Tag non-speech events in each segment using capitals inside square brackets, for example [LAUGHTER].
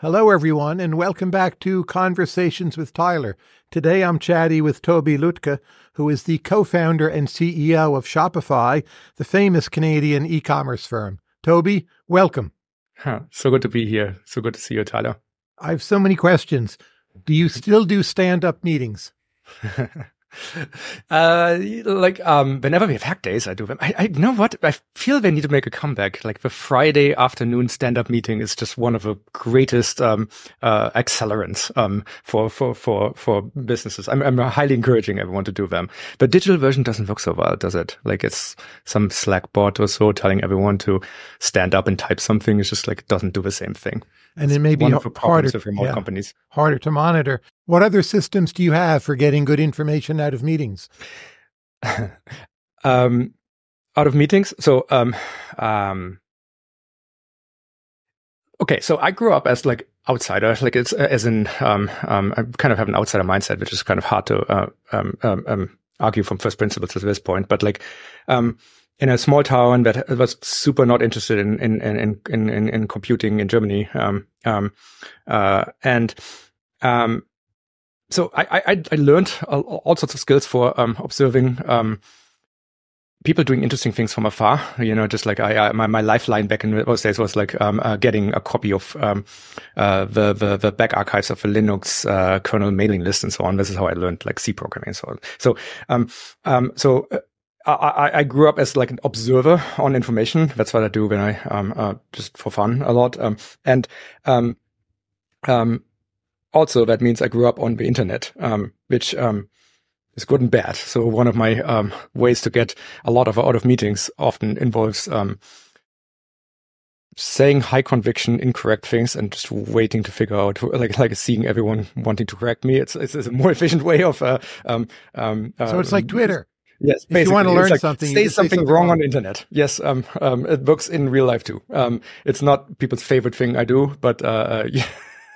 Hello, everyone, and welcome back to Conversations with Tyler. Today I'm chatty with Tobi Lütke, who is the co founder and CEO of Shopify, the famous Canadian e commerce firm. Tobi, welcome. Huh, so good to be here. So good to see you, Tyler. I have so many questions. Do you still do stand up meetings? [LAUGHS] [LAUGHS] uh, like um, whenever we have hack days, I do them. I, I you know what I feel they need to make a comeback. Like the Friday afternoon stand-up meeting is just one of the greatest um, uh, accelerants um, for for for for businesses. I'm, I'm highly encouraging everyone to do them. The digital version doesn't work so well, does it? Like it's some Slack bot or so telling everyone to stand up and type something. It's just like it doesn't do the same thing and it may be harder, of remote yeah, companies. harder to monitor. What other systems do you have for getting good information out of meetings? [LAUGHS] um, out of meetings, so um, um, okay. So I grew up as like outsider, like it's as in um, um, I kind of have an outsider mindset, which is kind of hard to uh, um, um, um argue from first principles at this point. But like, um, in a small town that was super not interested in in in in in, in computing in Germany. Um, um, uh, and um, so I, I I learned all, sorts of skills for um, observing um, people doing interesting things from afar. You know, just like I, I my, my lifeline back in those days was like um, uh, getting a copy of um, uh, the, the the back archives of the Linux uh, kernel mailing list and so on. This is how I learned like C programming and so on. So um, um, so uh, I, I, grew up as like an observer on information. That's what I do when I um uh, just for fun a lot. Um and um um also that means I grew up on the internet, um which um is good and bad. So one of my um ways to get a lot of out of meetings often involves um saying high conviction incorrect things and just waiting to figure out like like seeing everyone wanting to correct me. It's it's, it's a more [LAUGHS] efficient way of uh, um um. So it's like um, Twitter. Yes, if you want to learn like, something, say something, something wrong, wrong on the internet. Yes, um, um, it works in real life too. Um, it's not people's favorite thing I do, but uh, uh [LAUGHS] yeah.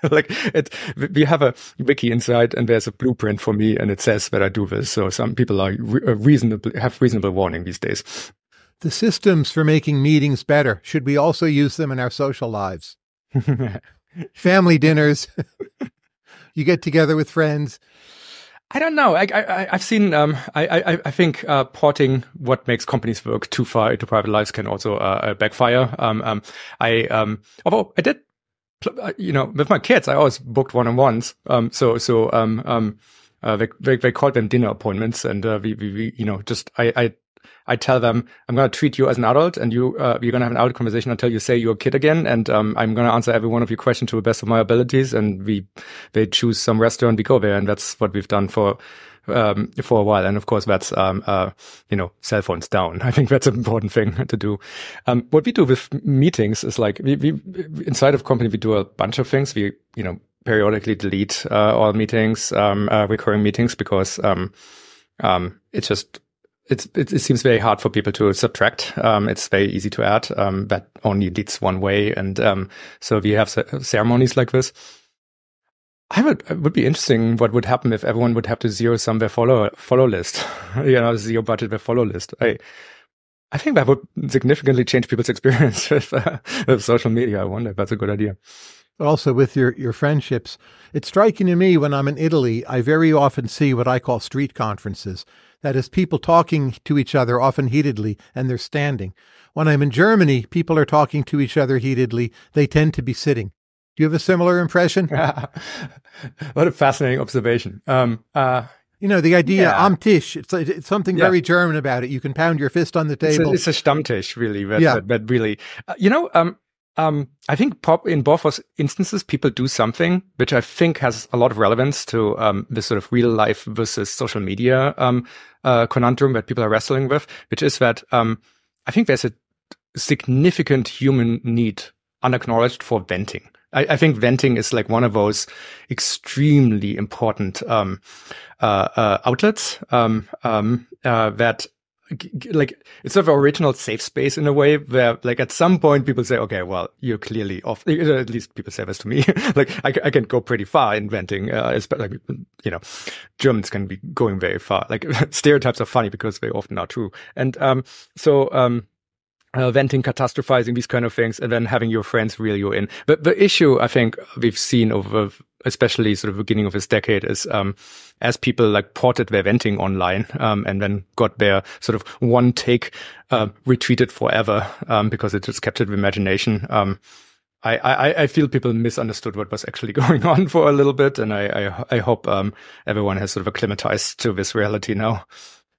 [LAUGHS] like it, we have a wiki inside and there's a blueprint for me and it says that I do this. So some people are re- uh, reasonable, have reasonable warning these days. The systems for making meetings better. Should we also use them in our social lives? [LAUGHS] Family dinners. [LAUGHS] you get together with friends. I don't know. I, I, have seen. Um, I, I, I think uh, porting what makes companies work too far into private lives can also uh, uh backfire. Um, um, I, um, although I did, you know, with my kids, I always booked one-on-ones. Um, so, so, um, um, uh, they, they, they called them dinner appointments, and uh, we, we, we, you know, just I, I I tell them I'm going to treat you as an adult, and you uh, you're going to have an adult conversation until you say you're a kid again, and um, I'm going to answer every one of your questions to the best of my abilities. And we they choose some restaurant, we go there, and that's what we've done for um, for a while. And of course, that's, um, uh, you know, cell phones down. [LAUGHS] I think that's an important thing to do. Um, what we do with meetings is like, we, we, inside of company, we do a bunch of things. We, you know, periodically delete, uh, all meetings, um, uh, recurring meetings because, um, um, it's just it's, it, it, seems very hard for people to subtract. Um, it's very easy to add. Um, that only leads one way. And, um, so we have ceremonies like this. I would, it would be interesting what would happen if everyone would have to zero sum their follow, follow list, [LAUGHS] you know, zero budget their follow list. I, I think that would significantly change people's [LAUGHS] experience with, uh, with social media. I wonder if that's a good idea also with your, your friendships. It's striking to me when I'm in Italy, I very often see what I call street conferences. That is, people talking to each other, often heatedly, and they're standing. When I'm in Germany, people are talking to each other heatedly. They tend to be sitting. Do you have a similar impression? [LAUGHS] what a fascinating observation. Um, uh, you know, the idea yeah. am Tisch, it's, it's something yeah. very German about it. You can pound your fist on the table. It's a, it's a Stammtisch, really. But, yeah. but, but really, uh, you know, um, um, I think pop in both instances, people do something which I think has a lot of relevance to um, this sort of real life versus social media um, uh, conundrum that people are wrestling with, which is that um, I think there's a significant human need unacknowledged for venting. I, I, think venting is like one of those extremely important um, uh, uh, outlets um, um, uh, that like it's sort of original safe space in a way where like at some point people say okay well you're clearly off [LAUGHS] at least people say this to me. [LAUGHS] Like I, I, can go pretty far inventing uh like you know germans can be going very far. Like [LAUGHS] stereotypes are funny because they often are true. And um so um uh, venting, catastrophizing, these kind of things, and then having your friends reel you in. But the issue I think we've seen over, especially sort of beginning of this decade, is um, as people like ported their venting online um, and then got their sort of one take uh, retweeted forever um, because it just captured the imagination. Um, I, I, I feel people misunderstood what was actually [LAUGHS] going on for a little bit, and I I, I hope um, everyone has sort of acclimatized to this reality now.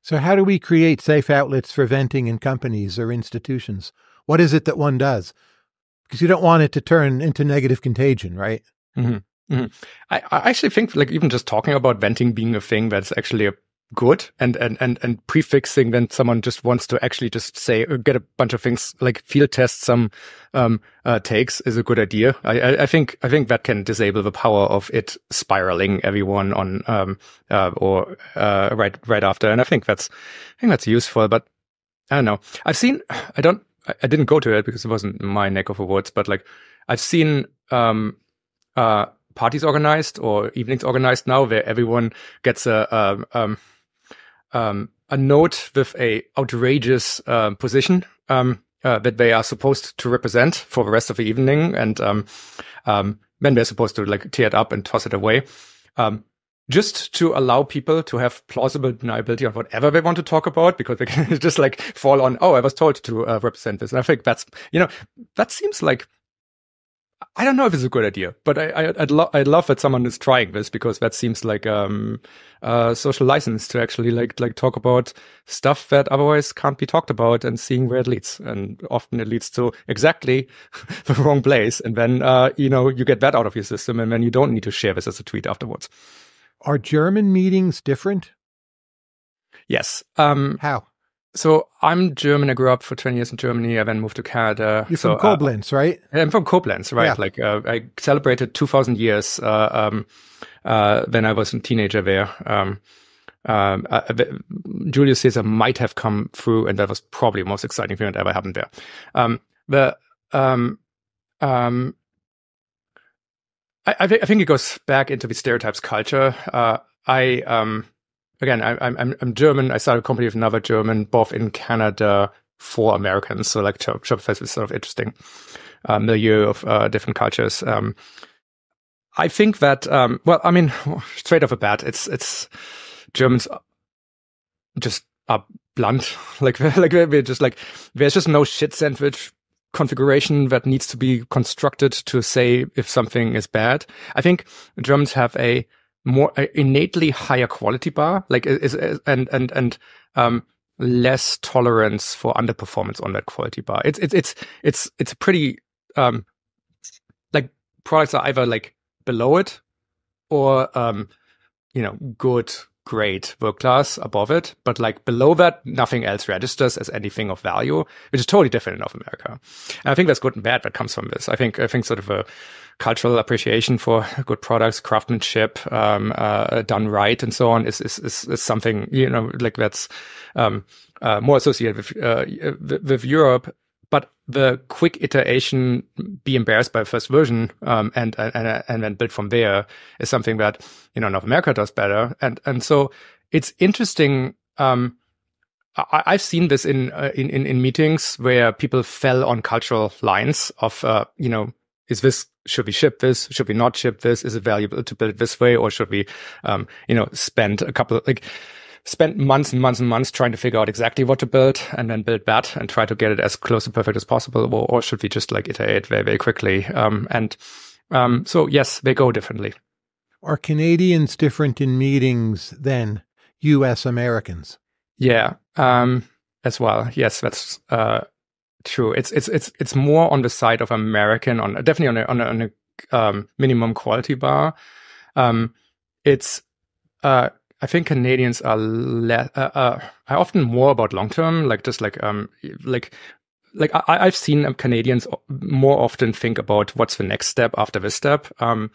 So, how do we create safe outlets for venting in companies or institutions? What is it that one does? Because you don't want it to turn into negative contagion, right? Mm-hmm. Mm-hmm. I, I actually think, like, even just talking about venting being a thing that's actually a good and and and and prefixing when someone just wants to actually just say or get a bunch of things like field test some um, uh, takes is a good idea. I, I, I think I think that can disable the power of it spiraling everyone on um uh, or uh, right right after, and I think that's I think that's useful. But I don't know. I've seen I don't I didn't go to it because it wasn't my neck of the woods, but like I've seen um uh parties organized or evenings organized now where everyone gets a um, um um, a note with a outrageous um, position um, uh, that they are supposed to represent for the rest of the evening, and um, um, then they're supposed to like tear it up and toss it away. Um, just to allow people to have plausible deniability on whatever they want to talk about, because they [LAUGHS] can just like fall on, oh, I was told to uh, represent this. And I think that's, you know, that seems like I don't know if it's a good idea, but I, I would lo- I'd love that someone is trying this because that seems like um a social license to actually like like talk about stuff that otherwise can't be talked about and seeing where it leads. And often it leads to exactly [LAUGHS] the wrong place, and then uh you know you get that out of your system, and then you don't need to share this as a tweet afterwards. Are German meetings different? Yes. Um, How? So I'm German. I grew up for 20 years in Germany. I then moved to Canada. You're so, from Koblenz, uh, right? I'm from Koblenz, right? Yeah. Like uh, I celebrated 2,000 years uh, um, uh, when I was a teenager there. Um, um, uh, Julius Caesar might have come through, and that was probably the most exciting thing that ever happened there. Um, the um, um, I, I, th- I think it goes back into the stereotypes culture. Uh, I um, again, I, I'm I'm German. I started a company with another German, both in Canada for Americans. So like Shopify is sort of interesting uh, milieu of uh, different cultures. Um, I think that um, well, I mean, [LAUGHS] straight off the bat, it's it's Germans just are blunt. [LAUGHS] Like [LAUGHS] like we're just like there's just no shit sandwich configuration that needs to be constructed to say if something is bad. I think Germans have a more a innately higher quality bar, like is, is and and and um less tolerance for underperformance on that quality bar. It's it's it's it's it's pretty um like products are either like below it or um you know good great work class above it but like below that nothing else registers as anything of value which is totally different in north america. And i think that's good and bad that comes from this. I think i think sort of a cultural appreciation for good products craftsmanship um, uh, done right and so on is, is is is something you know like that's um, uh, more associated with, uh, with with europe but the quick iteration, be embarrassed by first version, um, and, and and then build from there is something that you know North America does better, and and so it's interesting. Um, I, have seen this in, uh, in in in meetings where people fell on cultural lines of uh, you know is this should we ship this? Should we not ship this? Is it valuable to build it this way? Or should we um, you know spend a couple of, like spent months and months and months trying to figure out exactly what to build and then build that and try to get it as close to perfect as possible or, or should we just like iterate very very quickly? Um, and um, so yes they go differently. Are canadians different in meetings than us americans? Yeah um, as well. Yes that's uh, true. It's it's it's it's more on the side of american on definitely on a on a, on a um, minimum quality bar. Um, it's uh, I think Canadians are uh, uh, are often more about long term, like just like um like like I, have seen Canadians more often think about what's the next step after this step, um,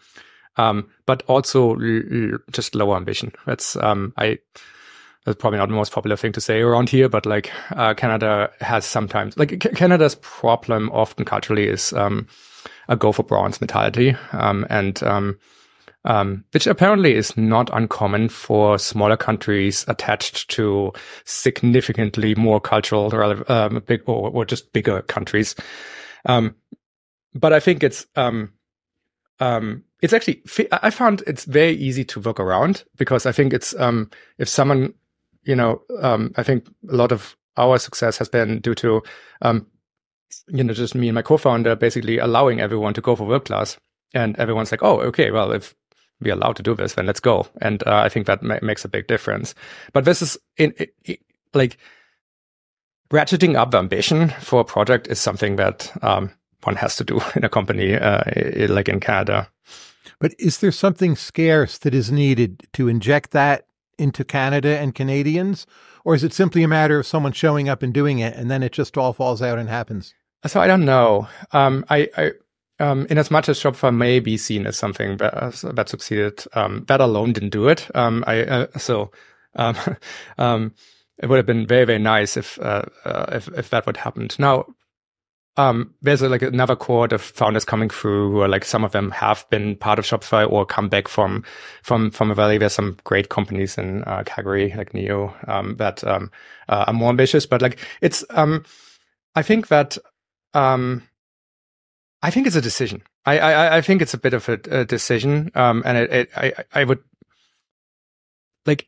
um, but also just lower ambition. That's um, I that's probably not the most popular thing to say around here, but like uh, Canada has sometimes like C- Canada's problem often culturally is um, a go for bronze mentality, um, and um, um, which apparently is not uncommon for smaller countries attached to significantly more cultural, um, big or, or, just bigger countries. Um, but I think it's um, um, it's actually I found it's very easy to work around because I think it's um, if someone you know I think a lot of our success has been due to you know just me and my co-founder basically allowing everyone to go for work class and everyone's like oh okay well if we're allowed to do this, then let's go. And uh, I think that ma- makes a big difference. But this is in, like ratcheting up the ambition for a project is something that um, one has to do [LAUGHS] in a company uh, like in Canada. But is there something scarce that is needed to inject that into Canada and Canadians? Or is it simply a matter of someone showing up and doing it and then it just all falls out and happens? So I don't know. Um, I, I um, in as much as Shopify may be seen as something that, uh, that succeeded, um, that alone didn't do it. Um, I uh, so um, [LAUGHS] um, it would have been very very nice if uh, uh, if if that would happen. Now, um, there's a, like another cohort of founders coming through who are like some of them have been part of Shopify or come back from from from a valley. There's some great companies in uh, Calgary like Neo that uh, are more ambitious, but like it's I think that um, I think it's a decision. I I, I think it's a bit of a, a decision. Um, and it, it, I I would like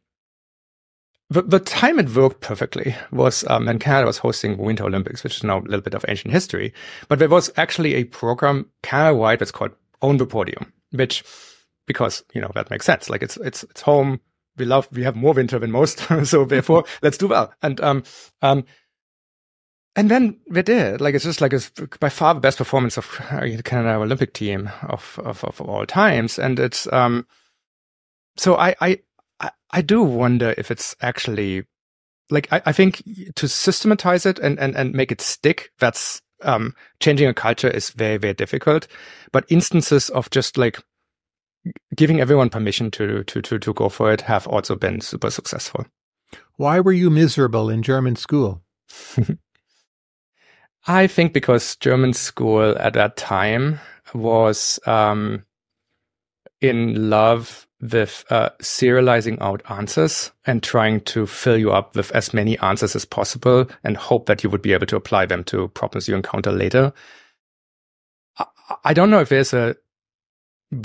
the the time it worked perfectly was um, when Canada was hosting Winter Olympics, which is now a little bit of ancient history. But there was actually a program Canada wide that's called Own the Podium, which because you know that makes sense. Like it's it's it's home. We love we have more winter than most, [LAUGHS] so therefore let's do well. And um um and then we did. Like it's just like it's by far the best performance of the uh, Canada Olympic team of, of of all times, and it's um. So I I I do wonder if it's actually like I, I think to systematize it and and and make it stick. That's um changing a culture is very very difficult, but instances of just like giving everyone permission to to to to go for it have also been super successful. Why were you miserable in German school? [LAUGHS] I think because German school at that time was um, in love with uh, serializing out answers and trying to fill you up with as many answers as possible and hope that you would be able to apply them to problems you encounter later. I, I don't know if there's a,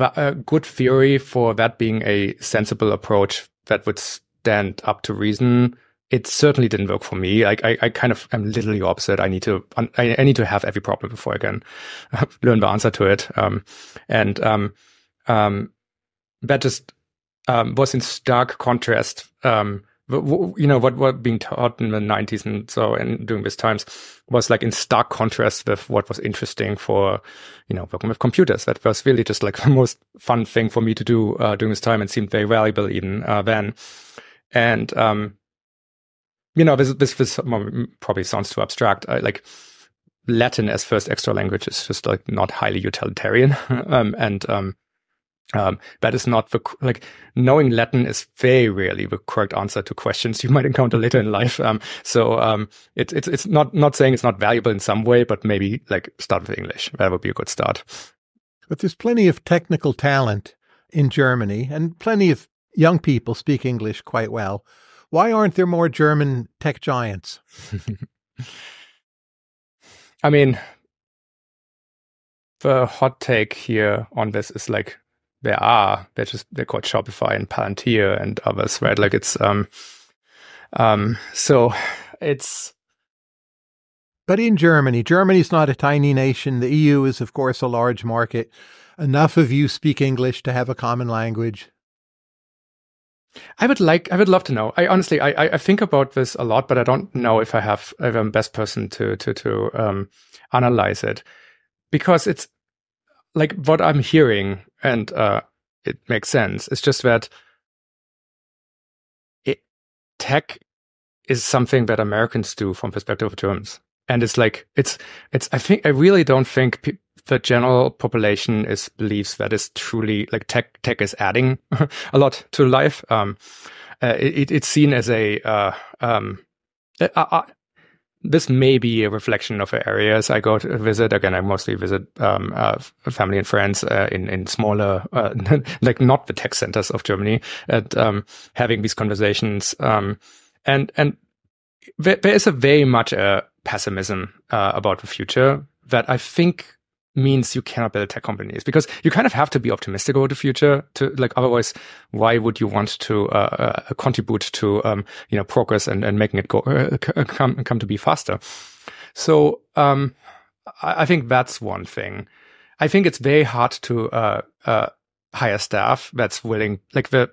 a good theory for that being a sensible approach that would stand up to reason it certainly didn't work for me. Like I, I kind of am literally opposite. I need to, I, I need to have every problem before I can [LAUGHS] learn the answer to it. Um, and, um, um, that just, um, was in stark contrast, um, you know, what, what being taught in the nineties and so, and during these times was like in stark contrast with what was interesting for, you know, working with computers. That was really just like [LAUGHS] the most fun thing for me to do, uh, during this time and seemed very valuable even, uh, then. And, um, you know, this this, this probably sounds too abstract. I, like Latin as first extra language is just like not highly utilitarian, [LAUGHS] um, and um, um, that is not the like knowing Latin is very rarely the correct answer to questions you [LAUGHS] might encounter later in life. Um, so um, it's it's it's not not saying it's not valuable in some way, but maybe like start with English. That would be a good start. But there's plenty of technical talent in Germany, and plenty of young people speak English quite well. Why aren't there more German tech giants? [LAUGHS] I mean, the hot take here on this is like there are they're just they're called Shopify and Palantir and others, right? Like it's um um so it's but in Germany, Germany's not a tiny nation. The EU is of course a large market. Enough of you speak English to have a common language. I would like, I would love to know. I honestly, I, I think about this a lot, but I don't know if I have, if I'm best person to, to, to, um, analyze it because it's like what I'm hearing and, uh, it makes sense. It's just that it, tech is something that Americans do from perspective of Germans. And it's like, it's, it's, I think, I really don't think pe- the general population is believes that is truly like tech tech is adding [LAUGHS] a lot to life. Um, uh, it, it's seen as a uh, um, uh, uh, uh, this may be a reflection of areas I go to visit. Again, I mostly visit um, uh, family and friends uh, in in smaller, uh, [LAUGHS] like not the tech centers of Germany, and um, having these conversations. Um, and and there, there is a very much a pessimism about the future that I think means you cannot build tech companies because you kind of have to be optimistic about the future to like otherwise why would you want to uh, uh, contribute to um, you know progress and, and making it go uh, come come to be faster? So um, I, I, think that's one thing. I think it's very hard to uh, uh, hire staff that's willing like the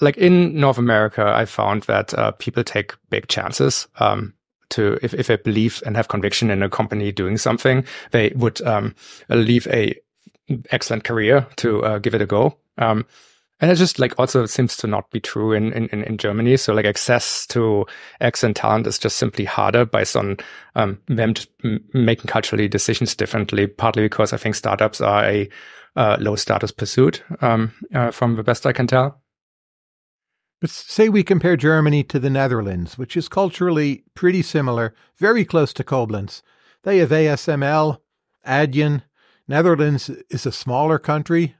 like in North America I found that uh, people take big chances um, to if, if they believe and have conviction in a company doing something, they would um, leave a excellent career to uh, give it a go. Um, and it just like also seems to not be true in, in, in Germany. So like access to excellent talent is just simply harder based on um, them just making culturally decisions differently, partly because I think startups are a uh, low status pursuit um, uh, from the best I can tell. But say we compare Germany to the Netherlands, which is culturally pretty similar, very close to Koblenz. They have ASML, Adyen. Netherlands is a smaller country.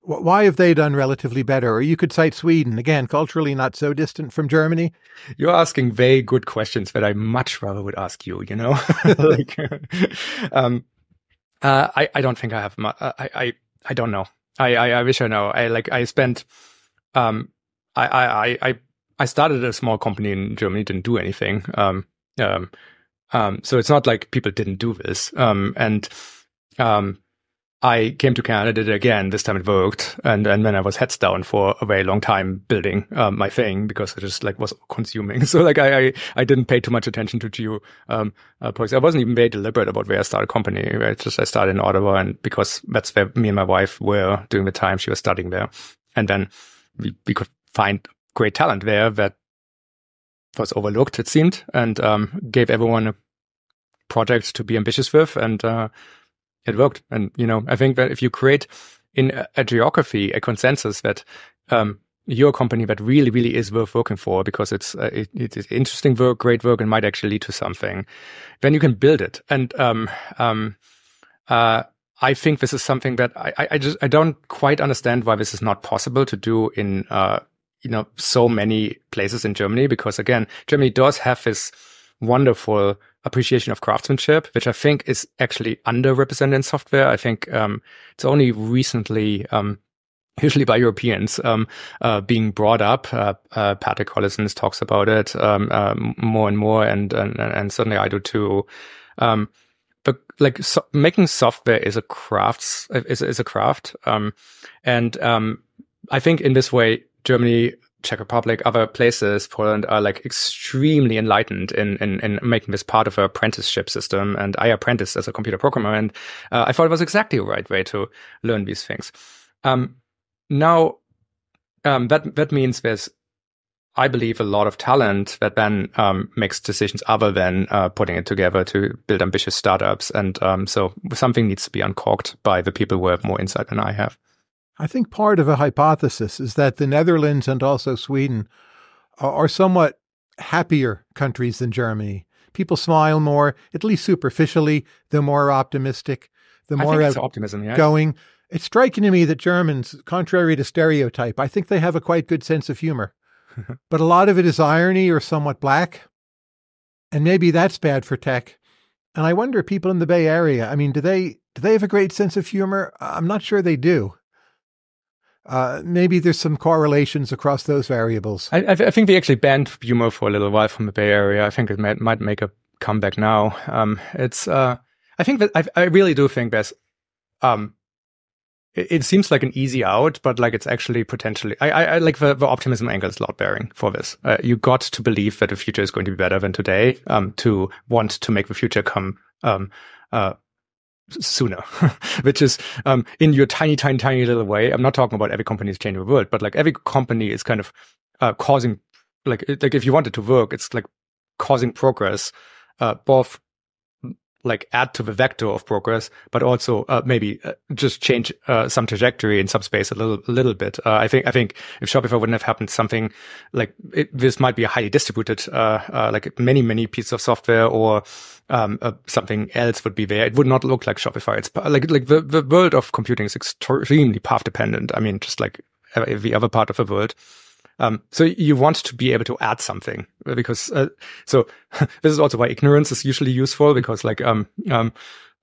Why have they done relatively better? Or you could cite Sweden, again, culturally not so distant from Germany. You're asking very good questions that I much rather would ask you, you know? [LAUGHS] like, [LAUGHS] um, uh, I, I don't think I have, I, I, I don't know. I, I, I wish I know. I like, I spent, um, I, I, I, I started a small company in Germany, didn't do anything. Um, um, um, so it's not like people didn't do this. Um, and, um, I came to Canada, did it again. This time it worked. And, and then I was heads down for a very long time building, um, my thing because it just like was consuming. [LAUGHS] So like I, I, I didn't pay too much attention to geo, um, uh, I wasn't even very deliberate about where I started a company. Right? Just I started in Ottawa and because that's where me and my wife were during the time she was studying there. And then we, we could find great talent there that was overlooked, it seemed, and um, gave everyone a project to be ambitious with, and uh, it worked. And you know, I think that if you create in a, geography a consensus that um, you're a company that really, really is worth working for because it's uh, it, it is interesting work, great work, and might actually lead to something, then you can build it. And um, um, uh, I think this is something that I, I just I don't quite understand why this is not possible to do in uh, you know, so many places in Germany because again, Germany does have this wonderful appreciation of craftsmanship, which I think is actually underrepresented in software. I think um, it's only recently, um, [LAUGHS] usually by Europeans, um, uh, being brought up. Uh, uh, Patrick Collison talks about it um, uh, more and more, and, and and certainly I do too. Um, but like so making software is a crafts is is a craft, um, and I think in this way Germany, Czech Republic, other places, Poland are like extremely enlightened in, in, in making this part of an apprenticeship system. And I apprenticed as a computer programmer, and uh, I thought it was exactly the right way to learn these things. Um, now, um, that that means there's, I believe, a lot of talent that then um, makes decisions other than uh, putting it together to build ambitious startups. And um, so something needs to be uncorked by the people who have more insight than I have. I think part of a hypothesis is that the Netherlands and also Sweden are, somewhat happier countries than Germany. People smile more, at least superficially. They're more optimistic. The more out- optimism, yeah. going. It's striking to me that Germans, contrary to stereotype, I think they have a quite good sense of humor. [LAUGHS] but a lot of it is irony or somewhat black. And maybe that's bad for tech. And I wonder, people in the Bay Area, I mean, do they do they have a great sense of humor? I'm not sure they do. Uh, maybe there's some correlations across those variables. I, I, think they actually banned humor for a little while from the Bay Area. I think it might, might make a comeback now. Um, it's, uh, I think that I, I really do think there's, um, it, it, seems like an easy out, but like it's actually potentially, I, I, I like the, the, optimism angle is load bearing for this. Uh, you got to believe that the future is going to be better than today, um, to want to make the future come, um, uh, sooner, [LAUGHS] which is um, in your tiny, tiny, tiny little way. I'm not talking about every company is changing the world, but like every company is kind of uh, causing, like, like if you want it to work, it's like causing progress, uh, both like add to the vector of progress, but also uh, maybe uh, just change uh, some trajectory in subspace a little, a little bit. Uh, I think, I think if Shopify wouldn't have happened, something like it, this might be a highly distributed, uh, uh, like many, many pieces of software or um, something else would be there. It would not look like Shopify. It's like, like the, the world of computing is extremely path dependent. I mean, just like every other part of the world. Um, so you want to be able to add something because, uh, so [LAUGHS] this is also why ignorance is usually useful because like, um, um,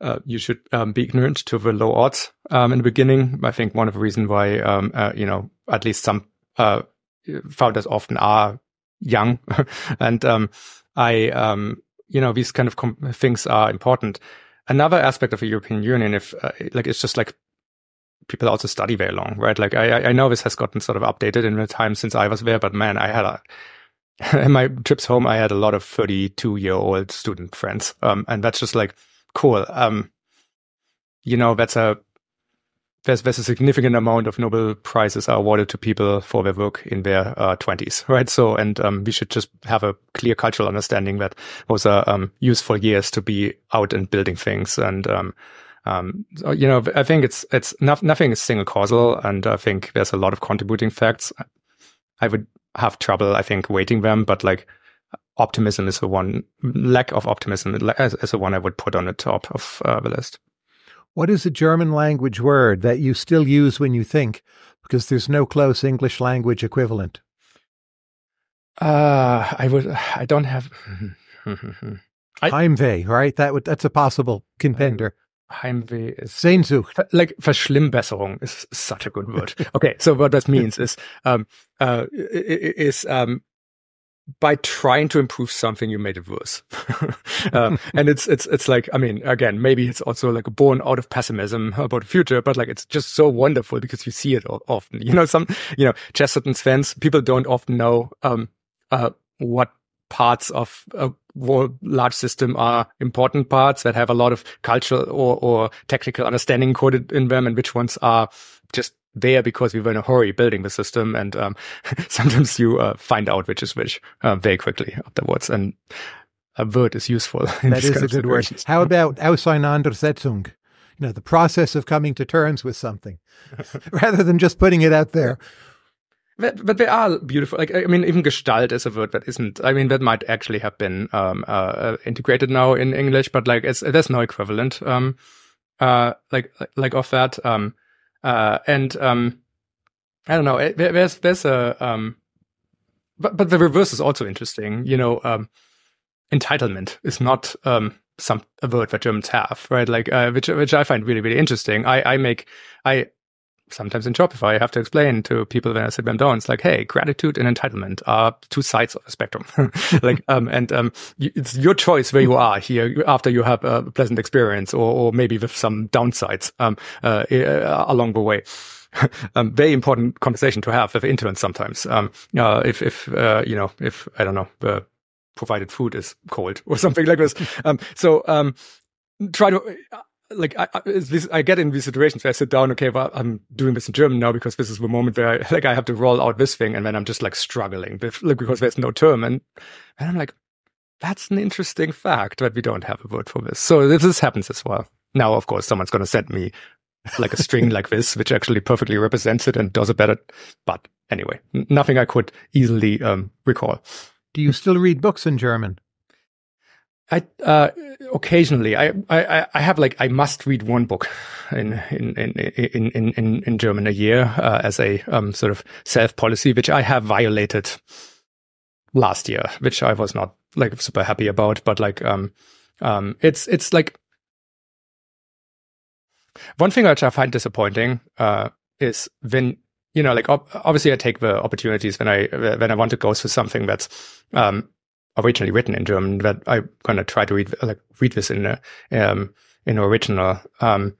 uh, you should um, be ignorant to the low odds um, in the beginning. I think one of the reasons why, um, uh, you know, at least some uh, founders often are young, [LAUGHS] and um, I, um, you know, these kind of things are important. Another aspect of the European Union, if uh, like it's just like people also study very long, right? Like I, I know this has gotten sort of updated in the time since I was there, but man, I had a, [LAUGHS] in my trips home, I had a lot of 32 year old student friends. Um, and that's just like, cool. Um, you know, that's a, there's, there's a significant amount of Nobel prizes are awarded to people for their work in their uh, 20s, right? So, and um, we should just have a clear cultural understanding that those are um, useful years to be out and building things and um, so, you know, I think it's it's not, nothing is single causal, and I think there's a lot of contributing facts. I would have trouble, I think, weighting them, but like optimism is the one lack of optimism is, is the one I would put on the top of uh, the list. What is a German language word that you still use when you think, because there's no close English language equivalent? Uh, I would. I don't have. Heimweh, right? That would. That's a possible [LAUGHS] contender. Heimweh is Sehnsucht. Like Verschlimmbesserung is such a good word. [LAUGHS] okay, so what that means is um, uh, is um, by trying to improve something, you made it worse. [LAUGHS] uh, [LAUGHS] and it's it's it's like I mean, again, maybe it's also like born out of pessimism about the future, but like it's just so wonderful because you see it often. You know, some you know Chesterton's fence, people don't often know um, uh, what parts of a large system are important parts that have a lot of cultural or, or technical understanding coded in them and which ones are just there because we were in a hurry building the system. And um, [LAUGHS] sometimes you uh, find out which is which uh, very quickly afterwards. And a word is useful. [LAUGHS] That is a good word. How about Auseinandersetzung? You know, the process of coming to terms with something [LAUGHS] rather than just putting it out there but but they are beautiful. Like I mean, even Gestalt is a word that isn't. I mean, that might actually have been um, uh, integrated now in English, but like it's there's no equivalent. Um, uh, like like of that. Um, uh, and um, I don't know. Eh, there's there's a um, but but the reverse is also interesting. You know, um, entitlement is not um some a word that Germans have, right? Like uh, which which I find really really interesting. I I make I sometimes in Shopify, I have to explain to people when I sit them down. It's like, hey, gratitude and entitlement are two sides of a spectrum. [LAUGHS] like, um, and um, it's your choice where you are here after you have a pleasant experience, or, or maybe with some downsides um, uh, uh along the way. [LAUGHS] um, very important conversation to have with interns sometimes. Um, uh, if, if, uh, you know, if, I don't know, the provided food is cold or [LAUGHS] something like this. Um, so, um, try to, like I, I, get in these situations where I sit down, okay, well, I'm doing this in German now because this is the moment where I, [LAUGHS] like I have to roll out this thing, and then I'm just like struggling with, like, because there's no term, and, and I'm like, that's an interesting fact that we don't have a word for this. So this, happens as well. Now, of course, someone's going to send me like a string like this, [LAUGHS] which actually perfectly represents it and does it better. But anyway, nothing I could easily um, recall. Do you still read books in German? I uh, occasionally I, I I have like I must read one book in in in in in, in German a year uh, as a um, sort of self policy, which I have violated last year, which I was not like super happy about. But like um um it's it's like one thing which I find disappointing uh is when you know like ob- obviously I take the opportunities when I when I want to go through something that's um originally written in German but I'm gonna try to read like read this in um in original. Um,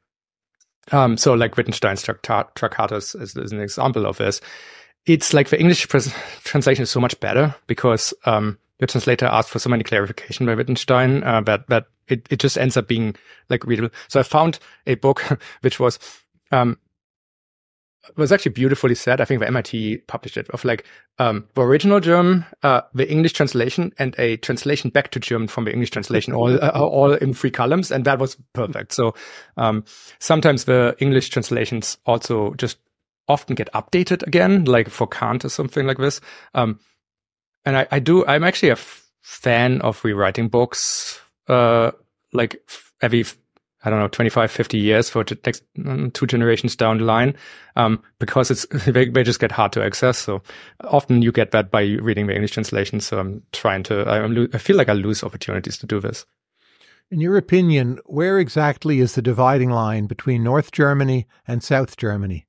um, so like Wittgenstein's Tractatus is, is, an example of this. It's like the English translation is so much better because um, the translator asked for so many clarification by Wittgenstein uh, that that it, it just ends up being like readable. So I found a book [LAUGHS] which was um, was actually beautifully said. I think the MIT published it of like um, the original German, uh, the English translation, and a translation back to German from the English translation, all uh, all in three columns, and that was perfect. So um, sometimes the English translations also just often get updated again, like for Kant or something like this. Um, and I, I do. I'm actually a fan of rewriting books, uh, like every I don't know, 25, 50 years for the next mm, two generations down the line, um, because it's, [LAUGHS] they, they, just get hard to access. So often you get that by reading the English translation. So I'm trying to, I'm, I feel like I lose opportunities to do this. In your opinion, where exactly is the dividing line between North Germany and South Germany?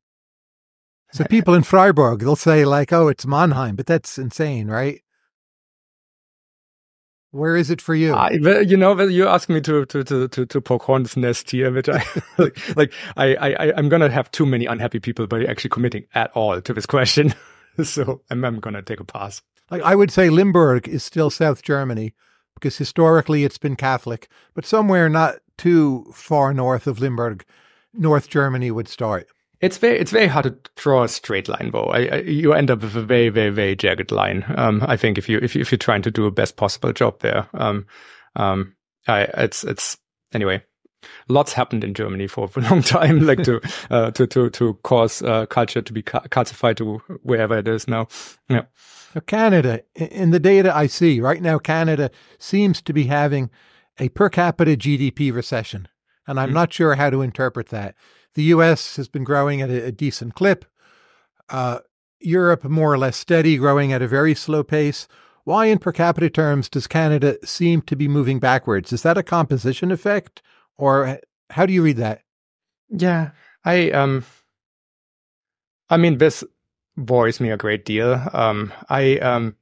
So people in Freiburg, they'll say like, "Oh, it's Mannheim," but that's insane, right? Where is it for you? I, you know, you ask me to to to to, to poke horn's nest here, which I [LAUGHS] like. like I I I'm gonna have too many unhappy people by actually committing at all to this question. [LAUGHS] so I'm I'm gonna take a pass. Like I would say, Limburg is still South Germany because historically it's been Catholic, but somewhere not too far north of Limburg, North Germany would start. It's very it's very hard to draw a straight line, though. I, I, you end up with a very very very jagged line. Um, I think if you if you if you're trying to do a best possible job there, um, um, I it's it's anyway. Lots happened in Germany for, for a long [LAUGHS] time, like to [LAUGHS] uh, to to to cause uh, culture to be ca- calcified to wherever it is now. Yeah. Canada, in the data I see right now, Canada seems to be having a per capita GDP recession, and I'm mm-hmm. not sure how to interpret that. The US has been growing at a, a decent clip. Uh, Europe, more or less steady, growing at a very slow pace. Why, in per capita terms, does Canada seem to be moving backwards? Is that a composition effect, or how do you read that? Yeah, I um, I mean, this worries me a great deal. Um, I um,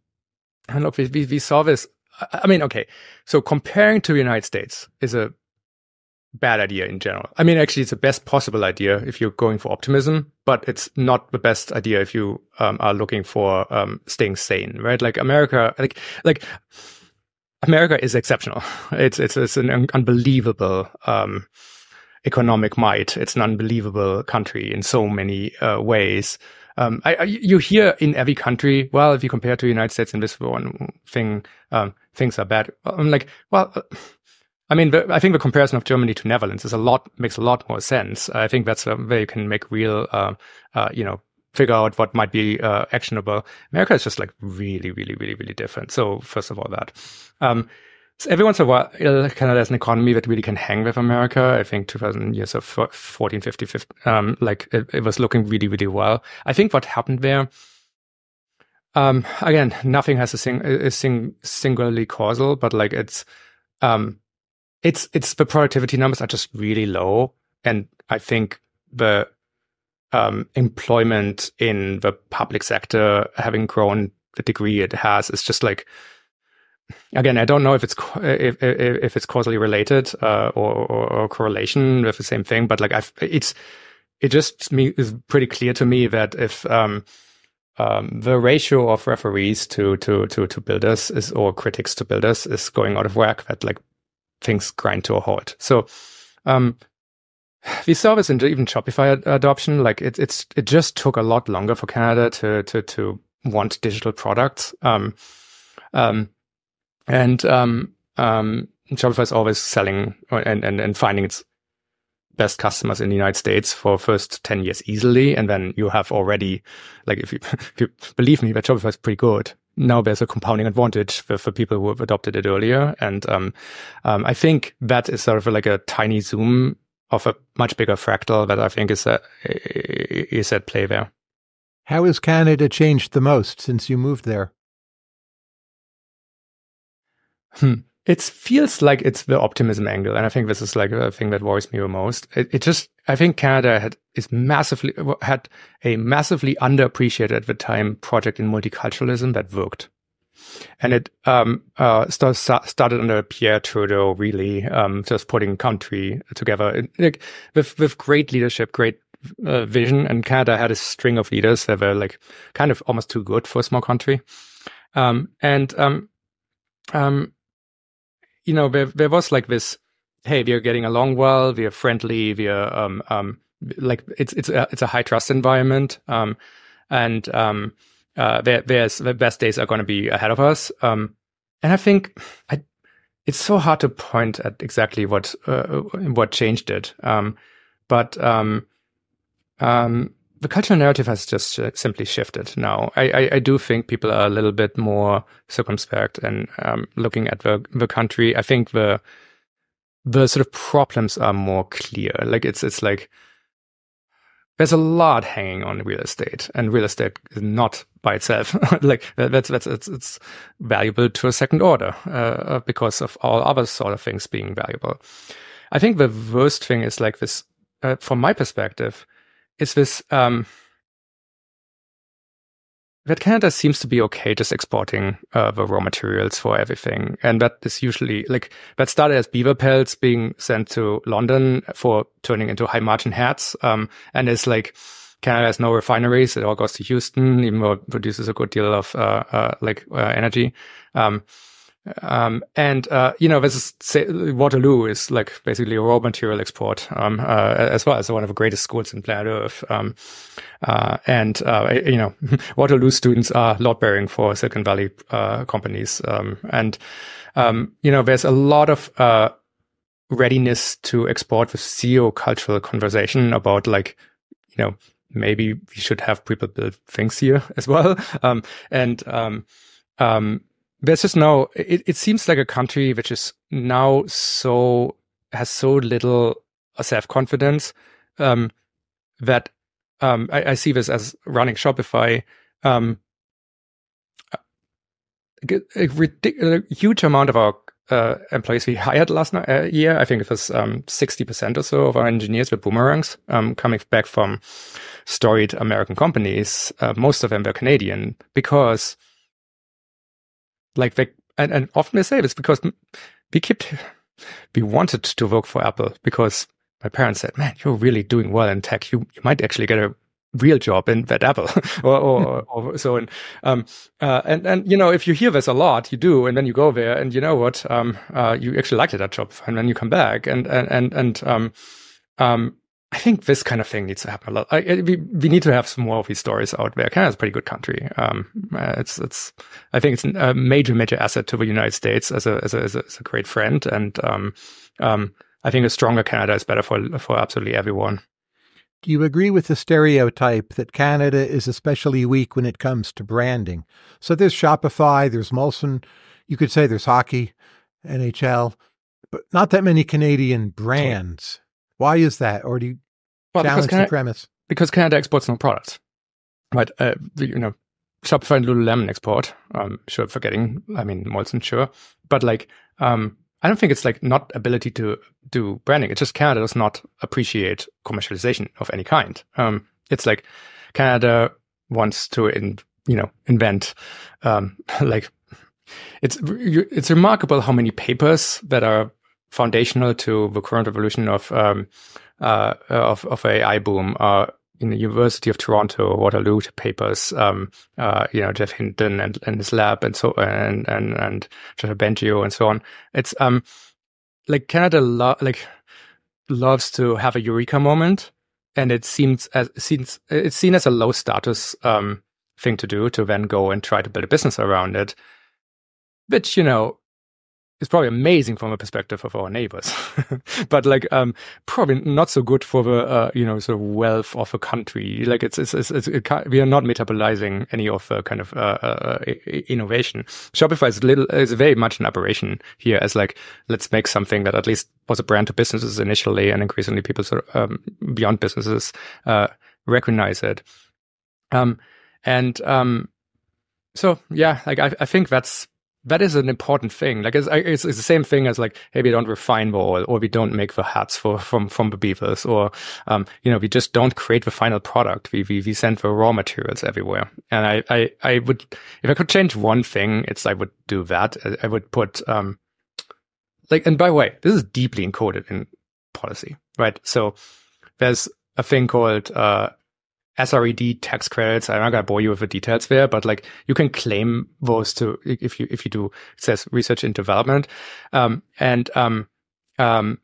know if we, we saw this. I mean, okay, so comparing to the United States is a bad idea in general. I mean, actually, it's the best possible idea if you're going for optimism, but it's not the best idea if you um, are looking for um, staying sane, right? Like America, like like America is exceptional. [LAUGHS] It's it's it's an unbelievable um, economic might. It's an unbelievable country in so many uh, ways. Um, I, I, you hear in every country, well, if you compare to the United States in this one thing, um, things are bad. I'm like, well, I mean, I think the comparison of Germany to Netherlands is a lot makes a lot more sense. I think that's where you can make real, uh, uh, you know, figure out what might be uh, actionable. America is just like really, really, really, really different. So first of all, that. Um, so every once in a while, Canada has an economy that really can hang with America. I think 2000 years of 14, 50, 50 um, like it, it, was looking really, really well. I think what happened there, um, again, nothing has a, sing, a sing, singularly causal, but like it's, um, it's it's the productivity numbers are just really low, and I think the um, employment in the public sector having grown the degree it has is just like again i don't know if it's if if, it's causally related uh, or, or, or correlation with the same thing but like i've it's it just me is pretty clear to me that if um, um, the ratio of referees to to to to builders is or critics to builders is going out of whack that like things grind to a halt. So um, we saw this in even Shopify ad- adoption. Like it, it's it just took a lot longer for Canada to to to want digital products. Um, um, and um, um, Shopify is always selling and, and and finding its best customers in the United States for first 10 years easily. And then you have already, like, if you, [LAUGHS] if you believe me, that Shopify is pretty good now there's a compounding advantage for, for people who have adopted it earlier. And um, um, I think that is sort of like a tiny zoom of a much bigger fractal that I think is, a, is at play there. How has Canada changed the most since you moved there? Hmm. It feels like it's the optimism angle, and I think this is like a thing that worries me the most. It, it just, I think Canada had is massively had a massively underappreciated at the time project in multiculturalism that worked, and it um, uh, start, started under Pierre Trudeau, really um, just putting country together. Like, with with great leadership, great uh, vision, and Canada had a string of leaders that were like kind of almost too good for a small country, um, and um, um, you know, there, there was like this, hey, we are getting along well, we are friendly, we are, um, um, like it's it's a, it's a high trust environment, um, and um, uh, there, there's the best days are going to be ahead of us. Um, and I think I, it's so hard to point at exactly what uh, what changed it. Um, but um, um, the cultural narrative has just uh, simply shifted now. I, I, I, do think people are a little bit more circumspect and um, looking at the the country. I think the the sort of problems are more clear. Like it's it's like there's a lot hanging on real estate, and real estate is not by itself [LAUGHS] like that's that's it's, it's valuable to a second order uh, because of all other sort of things being valuable. I think the worst thing is like this, uh, from my perspective, is this um, that Canada seems to be okay just exporting uh, the raw materials for everything. And that is usually like that started as beaver pelts being sent to London for turning into high margin hats. Um, and it's like Canada has no refineries. It all goes to Houston, even though it produces a good deal of uh, uh, like uh, energy. Um, um, and, uh, you know, this is, say, Waterloo is like basically a raw material export, um, uh, as well as one of the greatest schools in planet Earth. Um, uh, and, uh, you know, [LAUGHS] Waterloo students are load bearing for Silicon Valley, uh, companies. Um, and, um, you know, there's a lot of, uh, readiness to export the CEO cultural conversation about like, you know, maybe we should have people build things here [LAUGHS] as well. Um, and, um, there's just no it, it seems like a country which is now so has so little self-confidence um, that um, I, I, see this as running Shopify. Um, a, ridic- a, huge amount of our uh, employees we hired last uh, year, I think it was um, 60% or so of our engineers were boomerangs um, coming back from storied American companies. Uh, most of them were Canadian because like they and, and often they say this because we kept we wanted to work for Apple because my parents said, "Man, you're really doing well in tech. You you might actually get a real job in that Apple [LAUGHS] or, or, [LAUGHS] or, so and um uh, and and you know if you hear this a lot you do and then you go there and you know what um uh you actually liked that job and then you come back and and and and um um I think this kind of thing needs to happen a lot. I, we we need to have some more of these stories out there. Canada's a pretty good country. Um, uh, it's it's I think it's a major major asset to the United States as a as a, as a, as a great friend, and um, um, I think a stronger Canada is better for for absolutely everyone. Do you agree with the stereotype that Canada is especially weak when it comes to branding? So there's Shopify, there's Molson, you could say there's hockey, NHL, but not that many Canadian brands. Why is that? Or do you well, challenge Canada, the premise? Because Canada exports no products, right? Uh, you know, Shopify and Lululemon export. Um, sure, forgetting. I mean, Molson, sure, but like, um, I don't think it's like not ability to do branding. It's just Canada does not appreciate commercialization of any kind. Um, it's like Canada wants to, in, you know, invent, um, [LAUGHS] like it's it's remarkable how many papers that are foundational to the current evolution of um, uh, of, of AI boom uh, in the University of Toronto, Waterloo papers, um, uh, you know, Jeff Hinton and, and his lab and so, and, and, and Joshua Bengio and so on. It's, um, like Canada, lo- like, loves to have a eureka moment. And it seems as, seems, it's seen as a low status, um, thing to do to then go and try to build a business around it. Which, you know, is probably amazing from a perspective of our neighbors, [LAUGHS] but like um, probably not so good for the uh, you know sort of wealth of a country. Like it's it's, it's, it's it we are not metabolizing any of the kind of uh, uh, innovation. Shopify is little is very much an aberration here as like let's make something that at least was a brand to businesses initially, and increasingly people sort of um, beyond businesses uh, recognize it. Um, and um, so yeah, like I, I think that's that is an important thing. Like it's, it's, it's, the same thing as like, hey, we don't refine the oil or we don't make the hats for, from, from the beavers or, um, you know, we just don't create the final product. We, we, we send the raw materials everywhere. And I, I, I would, if I could change one thing, it's, I would do that. I, I would put, um, like, and by the way, this is deeply encoded in policy, right? So there's a thing called, uh, SRED tax credits. I'm not gonna bore you with the details there, but like you can claim those to if you if you do it says research and development, um, and um, um,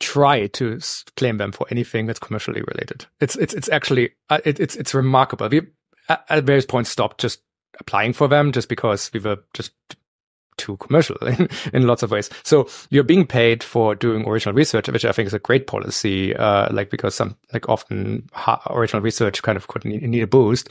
try to claim them for anything that's commercially related. It's it's it's actually uh, it, it's it's remarkable. We at, at various points stopped just applying for them just because we were just too commercial [LAUGHS] in, in lots of ways. So you're being paid for doing original research, which I think is a great policy. Uh, like because some like often original research kind of could need, need a boost.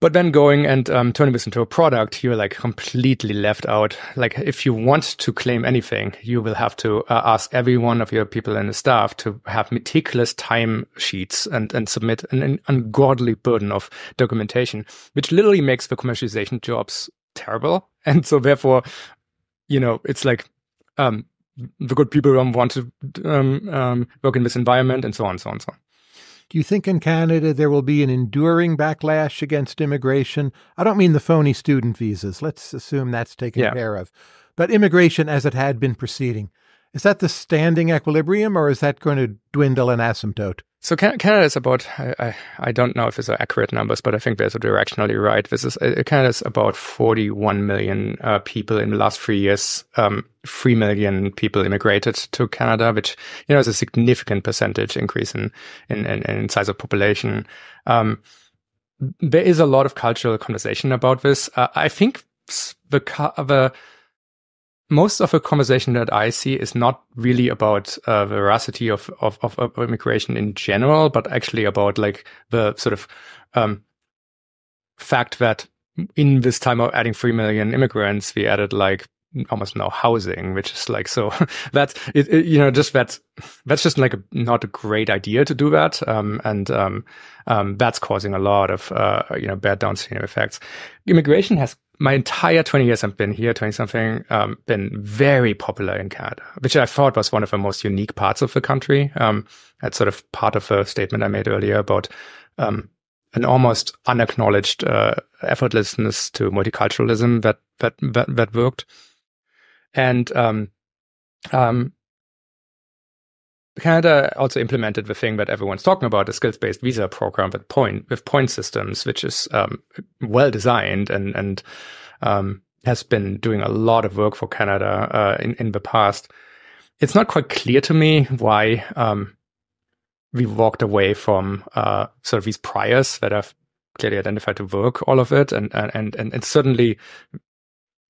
But then going and um, turning this into a product, you're like completely left out. Like if you want to claim anything, you will have to uh, ask every one of your people in the staff to have meticulous time sheets and, and submit an, an ungodly burden of documentation, which literally makes the commercialization jobs terrible. [LAUGHS] And so therefore, you know, it's like, um, the good people don't want to um, um, work in this environment and so on, so on, so on. Do you think in Canada there will be an enduring backlash against immigration? I don't mean the phony student visas. Let's assume that's taken yeah. care of. But immigration as it had been proceeding. Is that the standing equilibrium or is that going to dwindle and asymptote? So Canada is about, I, I, don't know if it's accurate numbers, but I think there's a directionally right. This is, uh, Canada is about 41 million uh, people in the last three years. Um, 3 million people immigrated to Canada, which, you know, is a significant percentage increase in, in, in, in size of population. Um, there is a lot of cultural conversation about this. Uh, I think the, the, most of the conversation that I see is not really about uh, veracity of, of, of, of, immigration in general, but actually about like the sort of um, fact that in this time of adding 3 million immigrants, we added like almost no housing, which is like, so [LAUGHS] that's, it, it, you know, just that's, that's just like a, not a great idea to do that. Um, and, um, um, that's causing a lot of, uh, you know, bad downstream effects. Immigration has my entire 20 years I've been here, 20 something, um, been very popular in Canada, which I thought was one of the most unique parts of the country. Um, that's sort of part of a statement I made earlier about, um, an almost unacknowledged, uh, effortlessness to multiculturalism that, that, that, that worked. And, um, um, Canada also implemented the thing that everyone's talking about, a skills-based visa program with point with point systems, which is um, well designed and and um, has been doing a lot of work for Canada uh, in in the past. It's not quite clear to me why um, we walked away from uh, sort of these priors that have clearly identified to work all of it, and and and and certainly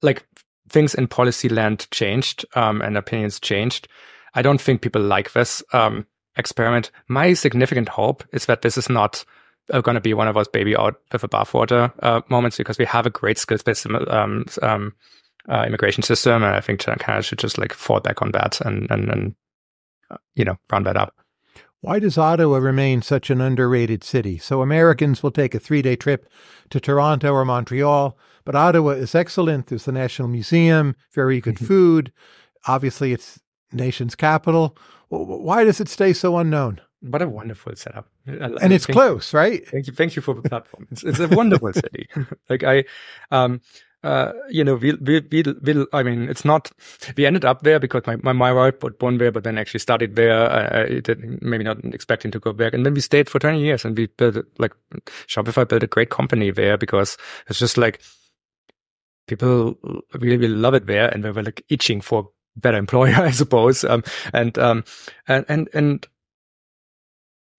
like things in policy land changed um, and opinions changed I don't think people like this um, experiment. My significant hope is that this is not uh, going to be one of those baby out with a bathwater uh, moments because we have a great skills-based um, um, uh, immigration system, and I think Canada should just like fall back on that and and, and uh, you know round that up. Why does Ottawa remain such an underrated city? So Americans will take a three-day trip to Toronto or Montreal, but Ottawa is excellent. There's the National Museum, very good food. Obviously, it's nation's capital. Why does it stay so unknown? What a wonderful setup. and it's close, right? Thank you. Thank you for the platform. It's, it's a wonderful city. [LAUGHS] like I, um, uh, you know, we, we, we, we, I mean, it's not, we ended up there because my, my, my wife was born there, but then actually studied there. I, I maybe not expecting to go back. And then we stayed for 20 years and we built, like, Shopify built a great company there because it's just like, people really, really love it there and they were like itching for better employer, [LAUGHS] I suppose. Um, and, um, and, and, and,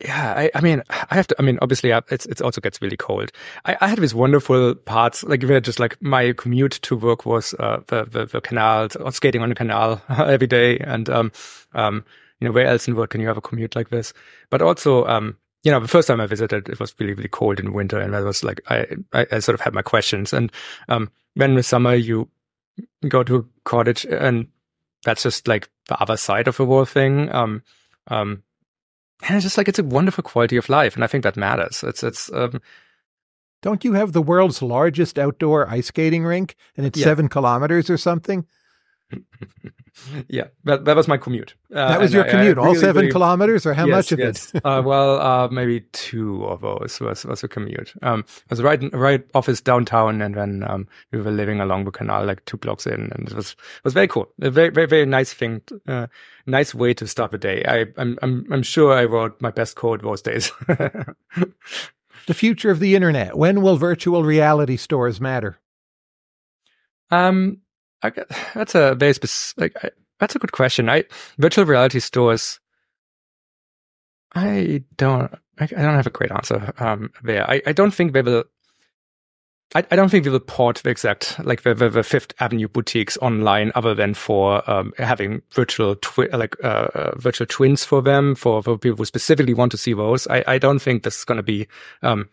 yeah, I, I mean, I have to, I mean, obviously it's, it also gets really cold. I, I had these wonderful parts, like where just like my commute to work was, uh, the, the, the canal, or skating on the canal [LAUGHS] every day. And, um, um, you know, where else in the world can you have a commute like this? But also, um, you know, the first time I visited, it was really, really cold in winter. And I was like, I, I, I sort of had my questions. And, um, when the summer you go to a cottage and that's just like the other side of the whole thing. Um, um, and it's just like it's a wonderful quality of life, and I think that matters. It's it's. Um, Don't you have the world's largest outdoor ice skating rink, and it's yeah. seven kilometers or something? [LAUGHS] yeah, that, that was my commute. Uh, that was your I, commute, I all seven really, kilometers, or how yes, much of yes. it? [LAUGHS] uh, well, uh, maybe two of those was, was a commute. Um, it was right, right office downtown, and then um, we were living along the canal, like two blocks in, and it was it was very cool. A very, very, very nice thing, uh, nice way to start the day. I, I'm, I'm, I'm sure I wrote my best code those days. [LAUGHS] the future of the internet. When will virtual reality stores matter? Um, I, that's a very specific. that's a good question. I virtual reality stores. I don't. I, I don't have a great answer um, there. I, I don't think they will I, I, don't think we will port the exact like the, the, the, Fifth Avenue boutiques online, other than for um, having virtual twi- like uh, uh, virtual twins for them for, for people who specifically want to see those. I, I don't think this is going to be um,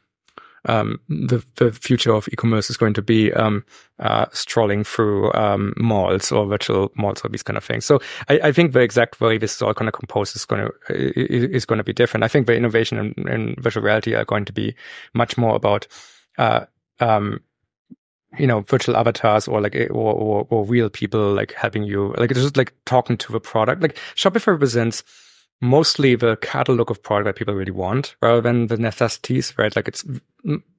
um, the the future of e-commerce is going to be um, uh, strolling through um, malls or virtual malls or these kind of things. So I, I think the exact way this is all going to compose is going to is going to be different. I think the innovation in, in virtual reality are going to be much more about uh, um, you know, virtual avatars or like or, or, or real people like helping you, like just like talking to the product. Like Shopify represents mostly the catalog of product that people really want rather than the necessities, right? Like it's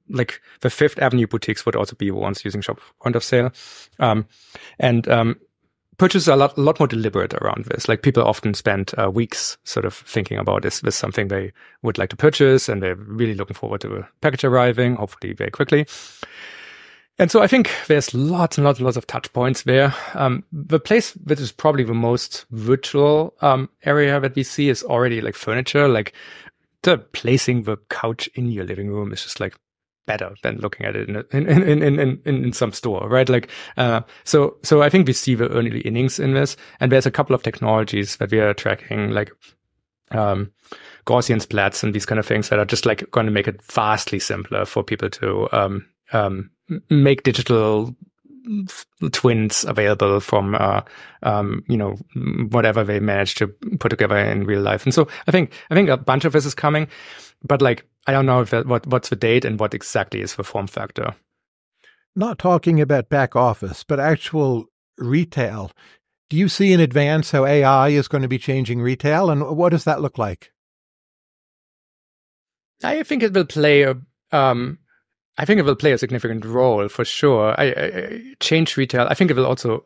like the Fifth Avenue boutiques would also be ones using Shop point of sale. Um, and, um, purchases are a lot, a lot more deliberate around this. Like people often spend uh, weeks sort of thinking about is this something they would like to purchase, and they're really looking forward to a package arriving, hopefully very quickly. And so I think there's lots and lots and lots of touch points there. Um, the place that is probably the most virtual um, area that we see is already like furniture. Like the placing the couch in your living room is just like better than looking at it in in in in in, in some store, right? Like, uh, so so I think we see the early innings in this, and there's a couple of technologies that we are tracking, like um, Gaussian splats and these kind of things that are just like going to make it vastly simpler for people to um, um, make digital twins available from uh, um, you know whatever they manage to put together in real life and so i think i think a bunch of this is coming but like I don't know if that, what what's the date and what exactly is the form factor. Not talking about back office, but actual retail. Do you see in advance how AI is going to be changing retail, and what does that look like? I think it will play a. Um, I think it will play a significant role for sure. I, I, change retail. I think it will also.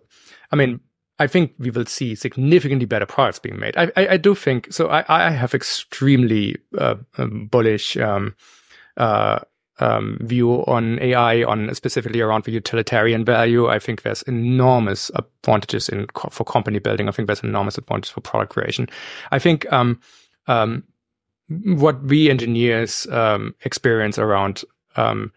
I mean, I think we will see significantly better products being made. I, I, I do think so. I, I have extremely uh, um, bullish um, uh, um, view on AI, on specifically around the utilitarian value. I think there's enormous advantages in for company building. I think there's enormous advantages for product creation. I think um, um, what we engineers um, experience around um,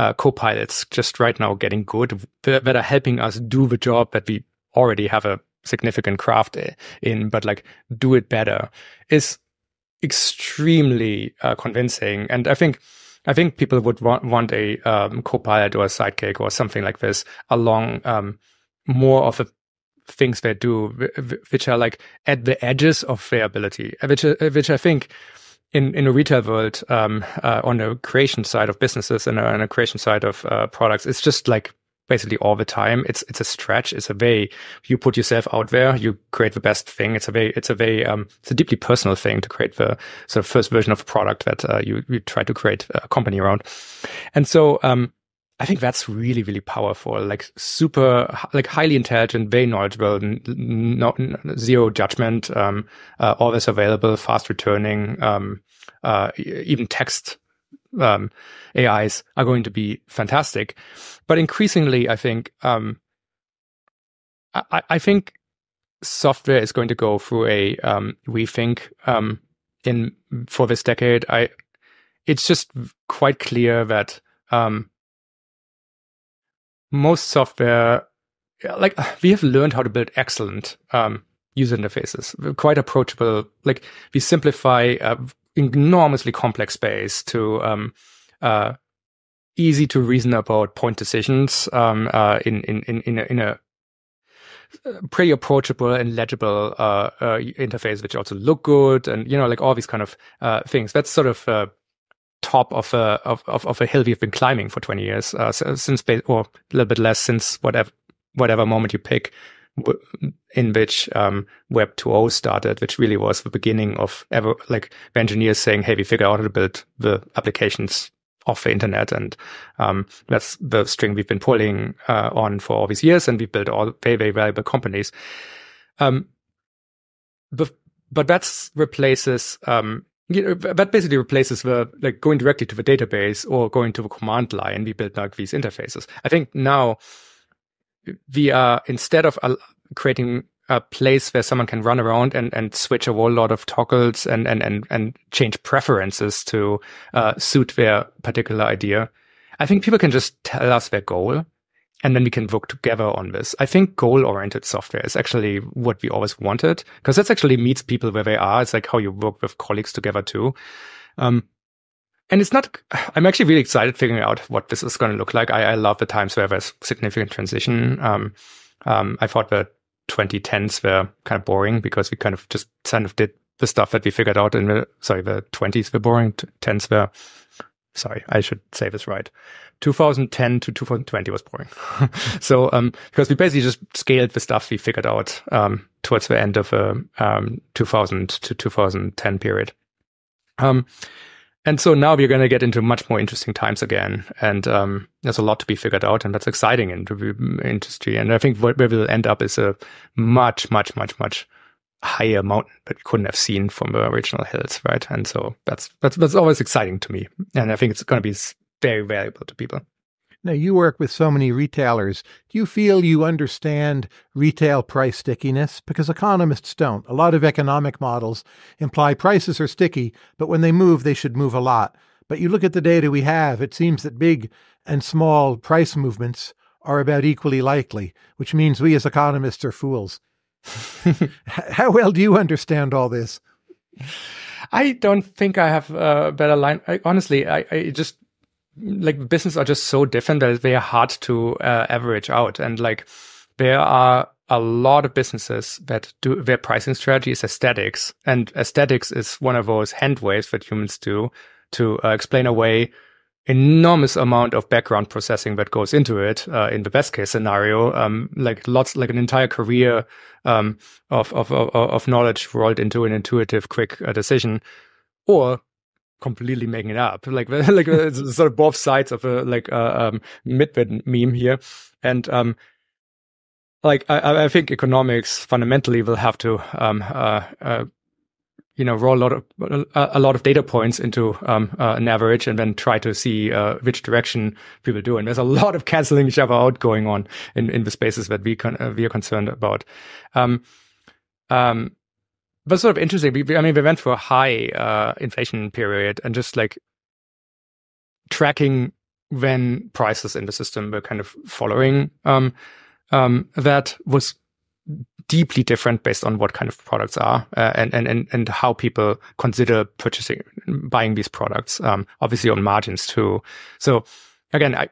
uh, co-pilots just right now getting good that, are helping us do the job that we already have a significant craft in, but like do it better is extremely uh, convincing. And I think, I think people would want, want a um, co-pilot or a sidekick or something like this along um, more of the things they do, which are like at the edges of their ability, which, uh, which I think in, in a retail world, um, uh, on the creation side of businesses and on the creation side of uh, products, it's just like basically all the time. It's it's a stretch. It's a way you put yourself out there. You create the best thing. It's a very it's a very um, it's a deeply personal thing to create the sort of first version of a product that uh, you you try to create a company around. And so um, I think that's really really powerful. Like super like highly intelligent, very knowledgeable, no, zero judgment, um, uh, always available, fast returning. Um, uh, even text um, AIs are going to be fantastic. But increasingly, I think um, I, I, think software is going to go through a um, rethink um, in for this decade. I it's just quite clear that um, most software, like we have learned how to build excellent um, user interfaces, quite approachable. Like we simplify uh, enormously complex space to um, uh, easy to reason about point decisions um, uh, in, in, in, in a, in a pretty approachable and legible uh, uh, interface, which also look good, and you know, like all these kind of uh, things. That's sort of uh, top of a of, of, of a hill we've been climbing for twenty years uh, since, or a little bit less since whatever whatever moment you pick in which um, Web 2.0 started, which really was the beginning of ever like engineers saying, "Hey, we figured out how to build the applications off the internet," and um, that's the string we've been pulling uh, on for all these years, and we've built all very very valuable companies. Um, but but that replaces um, that basically replaces the like going directly to the database or going to the command line. We build like these interfaces. I think now we are instead of creating a place where someone can run around and, and switch a whole lot of toggles and, and, and, and change preferences to uh, suit their particular idea. I think people can just tell us their goal and then we can work together on this. I think goal oriented software is actually what we always wanted because that's actually meets people where they are. It's like how you work with colleagues together too. Um, and it's not, I'm actually really excited figuring out what this is going to look like. I, I love the times where there's significant transition. Um, um, I thought the 2010s were kind of boring because we kind of just kind of did the stuff that we figured out in the, sorry, the 20s were boring. 10s were, sorry, I should say this right. 2010 to 2020 was boring. [LAUGHS] so, um, because we basically just scaled the stuff we figured out, um, towards the end of a, um, 2000 to 2010 period. Um, and so now we're going to get into much more interesting times again. And um, there's a lot to be figured out, and that's exciting in the industry. And I think where we'll end up is a much, much, much, much higher mountain that we couldn't have seen from the original hills, right? And so that's that's that's always exciting to me, and I think it's going to be very valuable to people. Now, you work with so many retailers. Do you feel you understand retail price stickiness? Because economists don't. A lot of economic models imply prices are sticky, but when they move, they should move a lot. But you look at the data we have, it seems that big and small price movements are about equally likely, which means we as economists are fools. [LAUGHS] How well do you understand all this? I don't think I have a better line. I, honestly, I, I just like business are just so different that they are hard to uh, average out. And like there are a lot of businesses that do their pricing strategy is aesthetics, and aesthetics is one of those hand waves that humans do to uh, explain away enormous amount of background processing that goes into it uh, in the best case scenario um, like lots like an entire career um, of, of, of, of knowledge rolled into an intuitive quick uh, decision or completely making it up. [LAUGHS] Like [LAUGHS] like sort of both sides of a like uh, um, midwit meme here, and um, like I, I think economics fundamentally will have to um uh, uh you know roll a lot of a, lot of data points into um, uh, an average and then try to see uh, which direction people do and there's a [LAUGHS] lot of canceling each other out going on in in the spaces that we can uh, we are concerned about um um was sort of interesting. We, I mean, we went through a high uh, inflation period and just like tracking when prices in the system were kind of following um, um, that was deeply different based on what kind of products are uh, and, and, and, and how people consider purchasing, buying these products. Um, obviously on margins too. So again, I,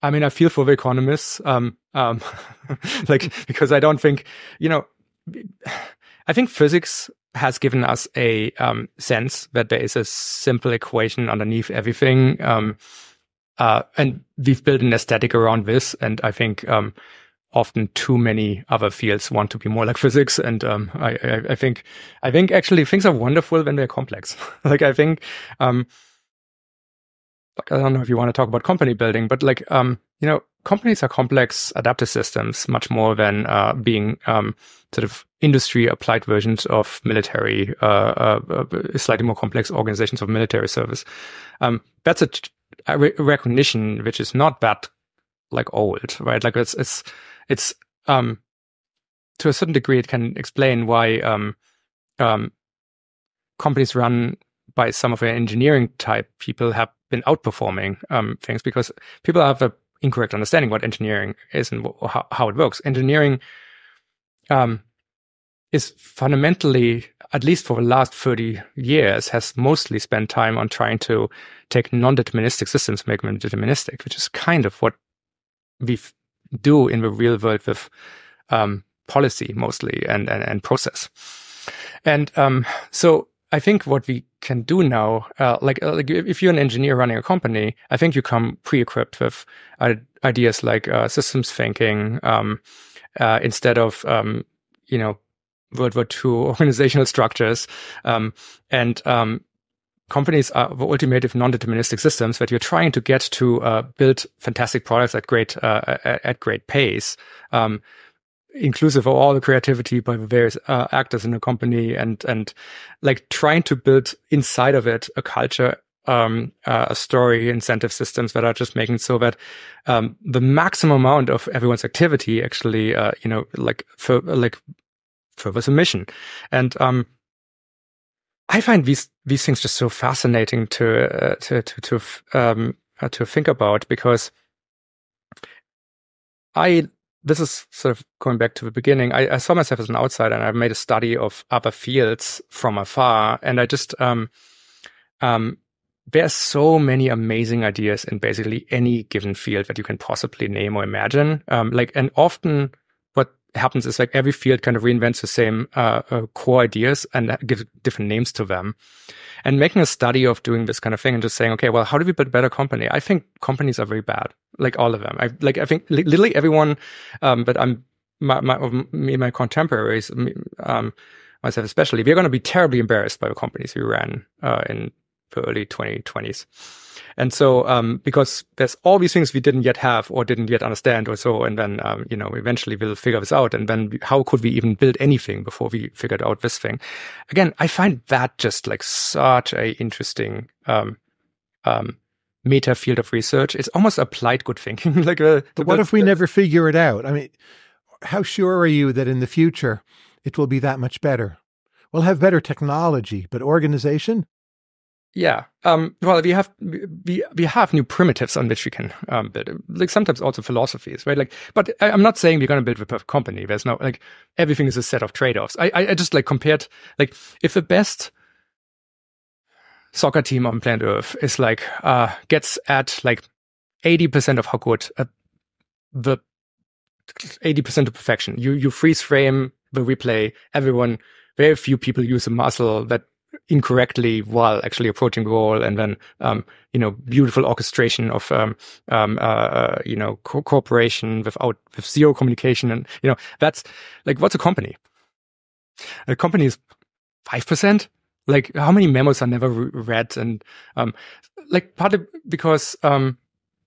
I mean, I feel for the economists, um, um, [LAUGHS] like, because I don't think, you know, I think physics has given us a um, sense that there is a simple equation underneath everything. Um, uh, and we've built an aesthetic around this. And I think um, often too many other fields want to be more like physics. And um, I, I, I, think I think actually things are wonderful when they're complex. [LAUGHS] like I think um, I don't know if you want to talk about company building, but like um, you know, companies are complex adaptive systems much more than uh, being um, sort of industry applied versions of military, uh, uh, uh, slightly more complex organizations of military service. Um, that's a, a re- recognition which is not that like old, right? Like it's it's it's um, to a certain degree it can explain why um, um, companies run by some of the engineering type people have been outperforming um, things because people have a incorrect understanding what engineering is and how, how it works. Engineering um, is fundamentally, at least for the last 30 years, has mostly spent time on trying to take non-deterministic systems, make them deterministic, which is kind of what we do in the real world with um, policy mostly and, and, and process. And um, so I think what we can do now, uh, like, uh, like if you're an engineer running a company, I think you come pre-equipped with uh, ideas like uh, systems thinking um, uh, instead of um, you know World War II [LAUGHS] organizational structures, um, and um, companies are the ultimate non-deterministic systems that you're trying to get to uh, build fantastic products at great at great pace. Um, inclusive of all the creativity by the various uh, actors in the company and and like trying to build inside of it a culture um, uh, a story incentive systems that are just making so that um, the maximum amount of everyone's activity actually uh, you know like for like furthers a mission. And um, I find these these things just so fascinating to uh, to to to um, uh, to think about because I this is sort of going back to the beginning. I, I, saw myself as an outsider, and I made a study of other fields from afar, and I just um um there's so many amazing ideas in basically any given field that you can possibly name or imagine. Um, like, and often happens is like every field kind of reinvents the same uh, uh, core ideas and gives different names to them. And making a study of doing this kind of thing and just saying, okay, well, how do we build a better company? I think companies are very bad, like all of them. I like, I think literally everyone, um, but I'm my, my, me, my contemporaries, um, myself especially, we're going to be terribly embarrassed by the companies we ran uh, in the early 2020s. And so, um, because there's all these things we didn't yet have or didn't yet understand or so, and then, um, you know, eventually we'll figure this out. And then how could we even build anything before we figured out this thing? Again, I find that just like such a interesting, um, um, meta field of research. It's almost applied good thinking. [LAUGHS] like, uh, but what if we never figure it out? I mean, how sure are you that in the future it will be that much better? We'll have better technology, but organization? Yeah. Um, well, we have we we have new primitives on which we can um, build, like sometimes also philosophies, right? Like, but I, am not saying we're going to build the perfect company. There's no like everything is a set of trade offs. I, I just like compared like if the best soccer team on planet Earth is like uh gets at like eighty percent of how good uh, the eighty percent of perfection. You you freeze frame the replay. Everyone, very few people use a muscle that incorrectly while actually approaching the goal and then um, you know beautiful orchestration of um, um, uh, uh, you know co- cooperation without with zero communication and you know that's like what's a company? A company is 5% like how many memos are never re- read and um, like partly because um,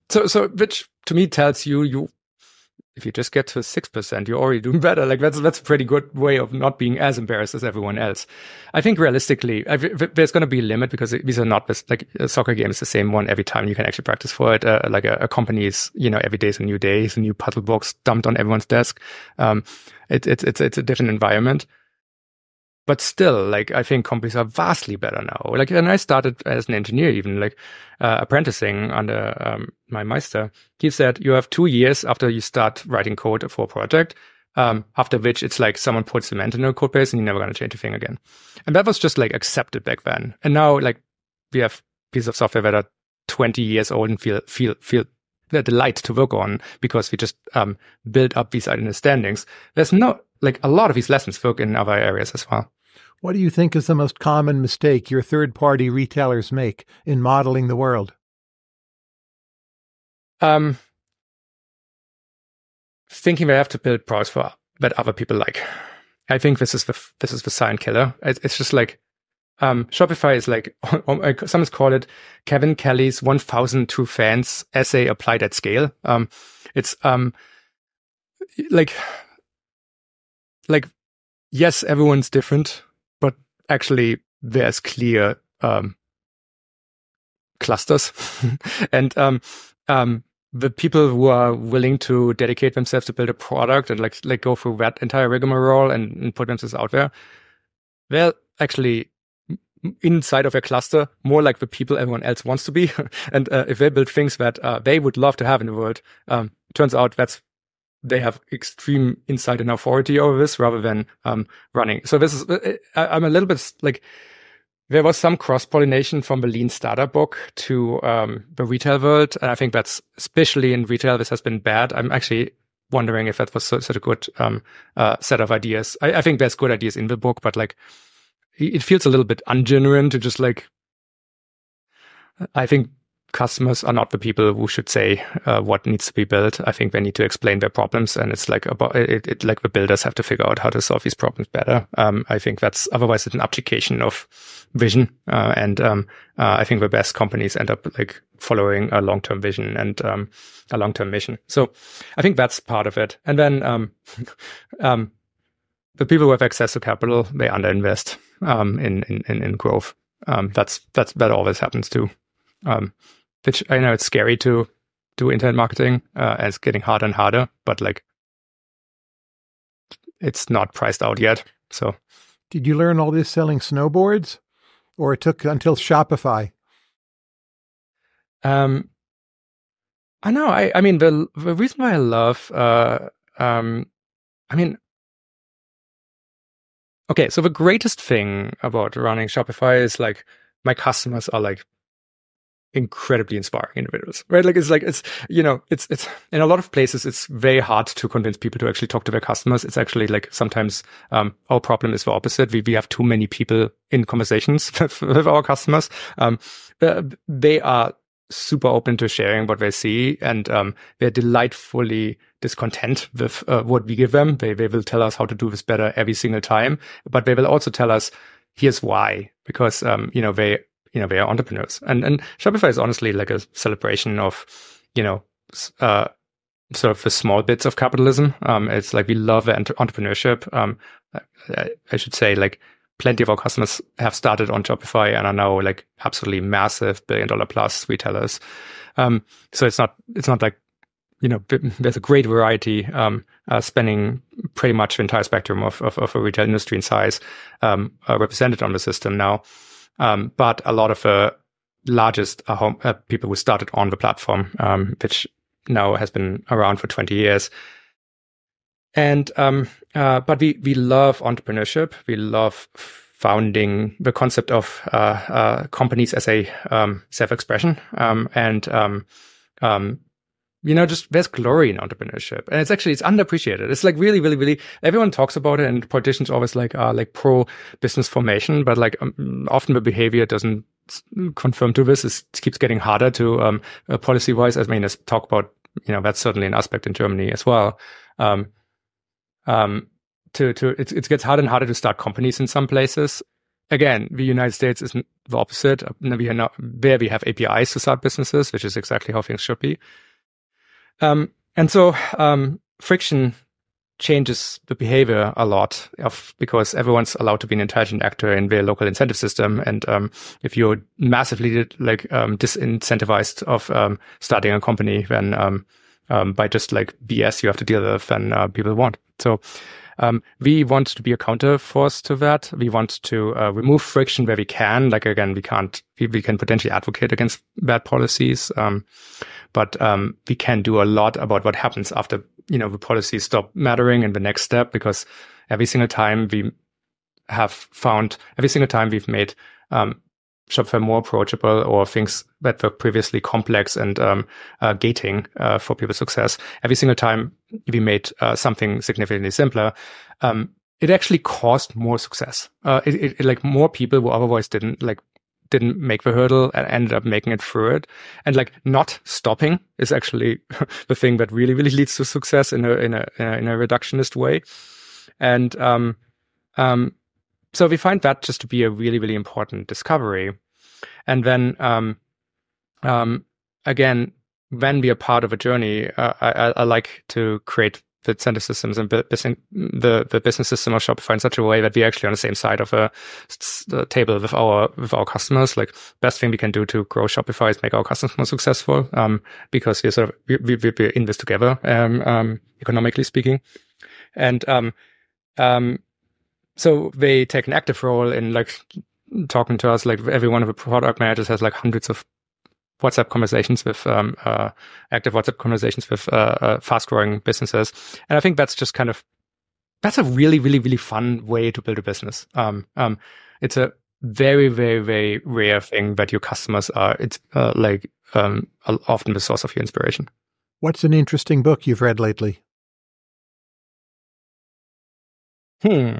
so so which to me tells you you if you just get to six percent, you're already doing [LAUGHS] better. Like that's that's a pretty good way of not being as embarrassed as everyone else. I think realistically, I, there's going to be a limit because these are not like a soccer game is the same one every time. You can actually practice for it. Uh, like a, a company is, you know, every day is a new day, it's a new puzzle box dumped on everyone's desk. Um, it, it's it's it's a different environment but still, like I think companies are vastly better now. Like, and I started as an engineer, even like uh, apprenticing under um, my meister. He said you have two years after you start writing code for a project. Um, after which it's like someone puts cement in a code base and you're never going to change a thing again. And that was just like accepted back then. And now like we have pieces of software that are 20 years old and feel, feel, feel the delight to work on because we just um, build up these understandings. There's no like a lot of these lessons work in other areas as well. What do you think is the most common mistake your third party retailers make in modeling the world? Um, thinking they have to build products for that other people like. I think this is the this is the sign killer. It's just like um, Shopify is like [LAUGHS] someone's call it Kevin Kelly's 1,000 true fans essay applied at scale. Um, it's um, like like yes, everyone's different but actually there's clear um, clusters [LAUGHS] and um, um, the people who are willing to dedicate themselves to build a product and like like go through that entire rigmarole and, and put themselves out there, they're actually inside of a cluster more like the people everyone else wants to be. [LAUGHS] and uh, if they build things that uh, they would love to have in the world, um, turns out that's they have extreme insight and authority over this rather than um, running. So this is, uh, I, am a little bit like, there was some cross pollination from the lean startup book to um, the retail world. And I think that's especially in retail, this has been bad. I'm actually wondering if that was such a good um, uh, set of ideas. I, I, think there's good ideas in the book, but like it feels a little bit ungenuine to just like, I think customers are not the people who should say uh, what needs to be built. I think they need to explain their problems, and it's like about it, it like the builders have to figure out how to solve these problems better. Um, I think that's otherwise it's an abdication of vision, uh, and um, uh, I think the best companies end up like following a long term vision and um, a long term mission. So I think that's part of it, and then um, [LAUGHS] um, the people who have access to capital they underinvest um, in, in in growth. that's that's that always happens too. Um, which I know it's scary to do internet marketing uh, and it's getting harder and harder, but like it's not priced out yet. So, did you learn all this selling snowboards, or it took until Shopify? Um, I know. I I mean the the reason why I love uh um I mean okay, so the greatest thing about running Shopify is like my customers are like incredibly inspiring individuals, right? Like it's like it's you know it's it's in a lot of places it's very hard to convince people to actually talk to their customers. It's actually like sometimes um, our problem is the opposite. We we have too many people in conversations [LAUGHS] with, with our customers. Um, they are super open to sharing what they see and um, they're delightfully discontent with uh, what we give them. They, they will tell us how to do this better every single time, but they will also tell us here's why, because, um, you know, they, you know, they are entrepreneurs and, and Shopify is honestly like a celebration of, you know, uh, sort of the small bits of capitalism. Um, it's like we love entrepreneurship. Um, I, I should say like plenty of our customers have started on Shopify and are now like absolutely massive billion dollar plus retailers. Um, so it's not, it's not like, you know, there's a great variety, um, uh, pretty much the entire spectrum of, of, of a retail industry in size, um, uh, represented on the system now. Um, but a lot of the largest are home, uh, people who started on the platform, um, which now has been around for 20 years. And um, uh, but we we love entrepreneurship. We love founding the concept of uh, uh, companies as a um, self-expression, um, and um, um, you know, just there's glory in entrepreneurship, and it's actually it's underappreciated. It's like really, really, really. Everyone talks about it, and politicians always like are like pro business formation, but like um, often the behavior doesn't confirm to this. It's, it keeps getting harder to um, uh, policy wise. I mean, let's talk about you know that's certainly an aspect in Germany as well. Um, um, to to it, it gets harder and harder to start companies in some places. Again, the United States is the opposite. Uh, we are not there. We have APIs to start businesses, which is exactly how things should be. Um, and so um, friction changes the behavior a lot of because everyone's allowed to be an intelligent actor in their local incentive system. And um, if you're massively like um, disincentivized of um, starting a company, then um, um, by just like BS you have to deal with and uh, people want. So um, we want to be a counter force to that. We want to uh, remove friction where we can. Like again, we can't. We, we can potentially advocate against bad policies, um, but um, we can do a lot about what happens after you know the policies stop mattering in the next step. Because every single time we have found, every single time we've made um, Shopify more approachable or things that were previously complex and um, uh, gating uh, for people's success. Every single time we made uh, something significantly simpler, um, it actually caused more success. Uh, it, it, it, like more people who otherwise didn't like didn't make the hurdle and ended up making it through it. And like not stopping is actually [LAUGHS] the thing that really really leads to success in a in a in a, reductionist way. And um, um, so we find that just to be a really, really important discovery. And then, um, um, again, when we are part of a journey, uh, I, I, like to create the incentive systems and the, the business system of Shopify in such a way that we're actually on the same side of a, a, table with our with our customers. Like best thing we can do to grow Shopify is make our customers more successful, um, because we're sort of we, we, we're in this together, um, um, economically speaking, and um, um, so they take an active role in like talking to us. Like every one of the product managers has like hundreds of WhatsApp conversations with um, uh, active WhatsApp conversations with uh, uh, fast growing businesses, and I think that's just kind of that's a really really really fun way to build a business. Um, um, it's a very very very rare thing that your customers are. It's uh, like um, often the source of your inspiration. What's an interesting book you've read lately? Hmm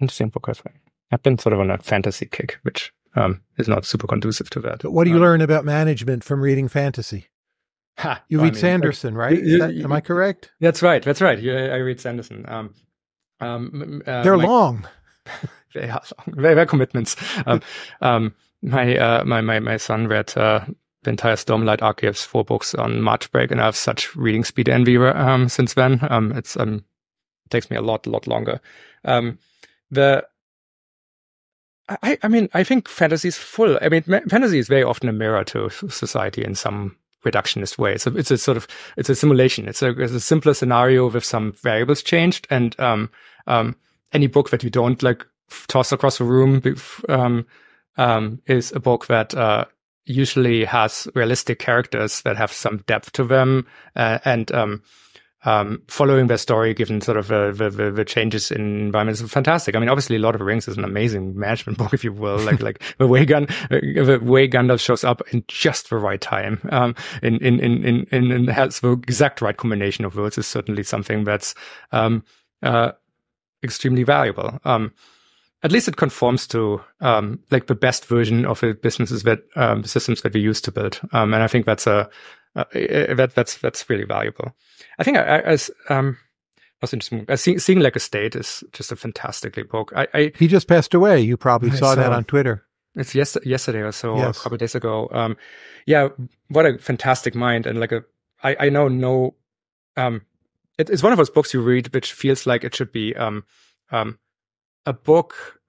interesting book as well. I've been sort of on a fantasy kick, which um, is not super conducive to that. But what do you um, learn about management from reading fantasy? Ha, you read I mean, Sanderson, like, right? that, am I correct? That's right. That's right. I read Sanderson. Um, um, uh, They're my, long. [LAUGHS] they are long. Very, commitments. Um, um, my, uh, my, my, my son read, uh, the entire Stormlight Archives four books on March break, and I have such reading speed envy um, since then. Um, it's um, it takes me a lot, lot longer. Um, the I, I mean, I think fantasy is full. I mean, fantasy is very often a mirror to society in some reductionist way. It's a, it's a sort of, it's a simulation. It's a, it's a simpler scenario with some variables changed. And, um, um, any book that you don't like toss across the room um, um, is a book that uh, usually has realistic characters that have some depth to them uh, and um, um, following their story, given sort of uh, the, the, the changes in environments, fantastic. I mean, obviously, Lord of the Rings is an amazing [LAUGHS] management book, if you will. Like like the way Gun the way Gandalf shows up in just the right time, um, in, in in in in, in has the exact right combination of words is certainly something that's um, uh, extremely valuable. Um, at least it conforms to um, like the best version of the businesses that um, systems that we used to build, um, and I think that's a uh, that that's that's really valuable. I think I, I as um was interesting. Uh, see, seeing like a state is just a fantastically book. I, I he just passed away. You probably saw, saw that on Twitter. It's yes, yesterday or so, yes. a couple days ago. Um, yeah, what a fantastic mind and like a I I know no um it, it's one of those books you read which feels like it should be um um a book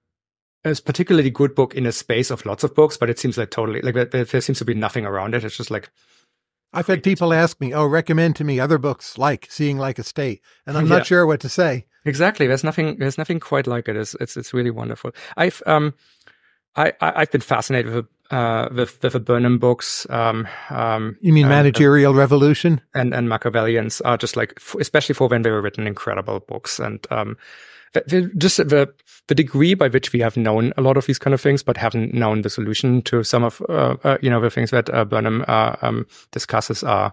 a particularly good book in a space of lots of books, but it seems like totally like there, there seems to be nothing around it. It's just like I've had people ask me, "Oh, recommend to me other books like Seeing Like a State," and I'm yeah. not sure what to say. Exactly. There's nothing. There's nothing quite like it. It's it's, it's really wonderful. I've um, I, I have been fascinated with uh with, with the Burnham books. Um, um, you mean Managerial Revolution and and Machiavellians are just like, especially for when they were written, incredible books. And um, just the the degree by which we have known a lot of these kind of things, but haven't known the solution to some of uh, uh, you know the things that uh, Burnham uh, um, discusses are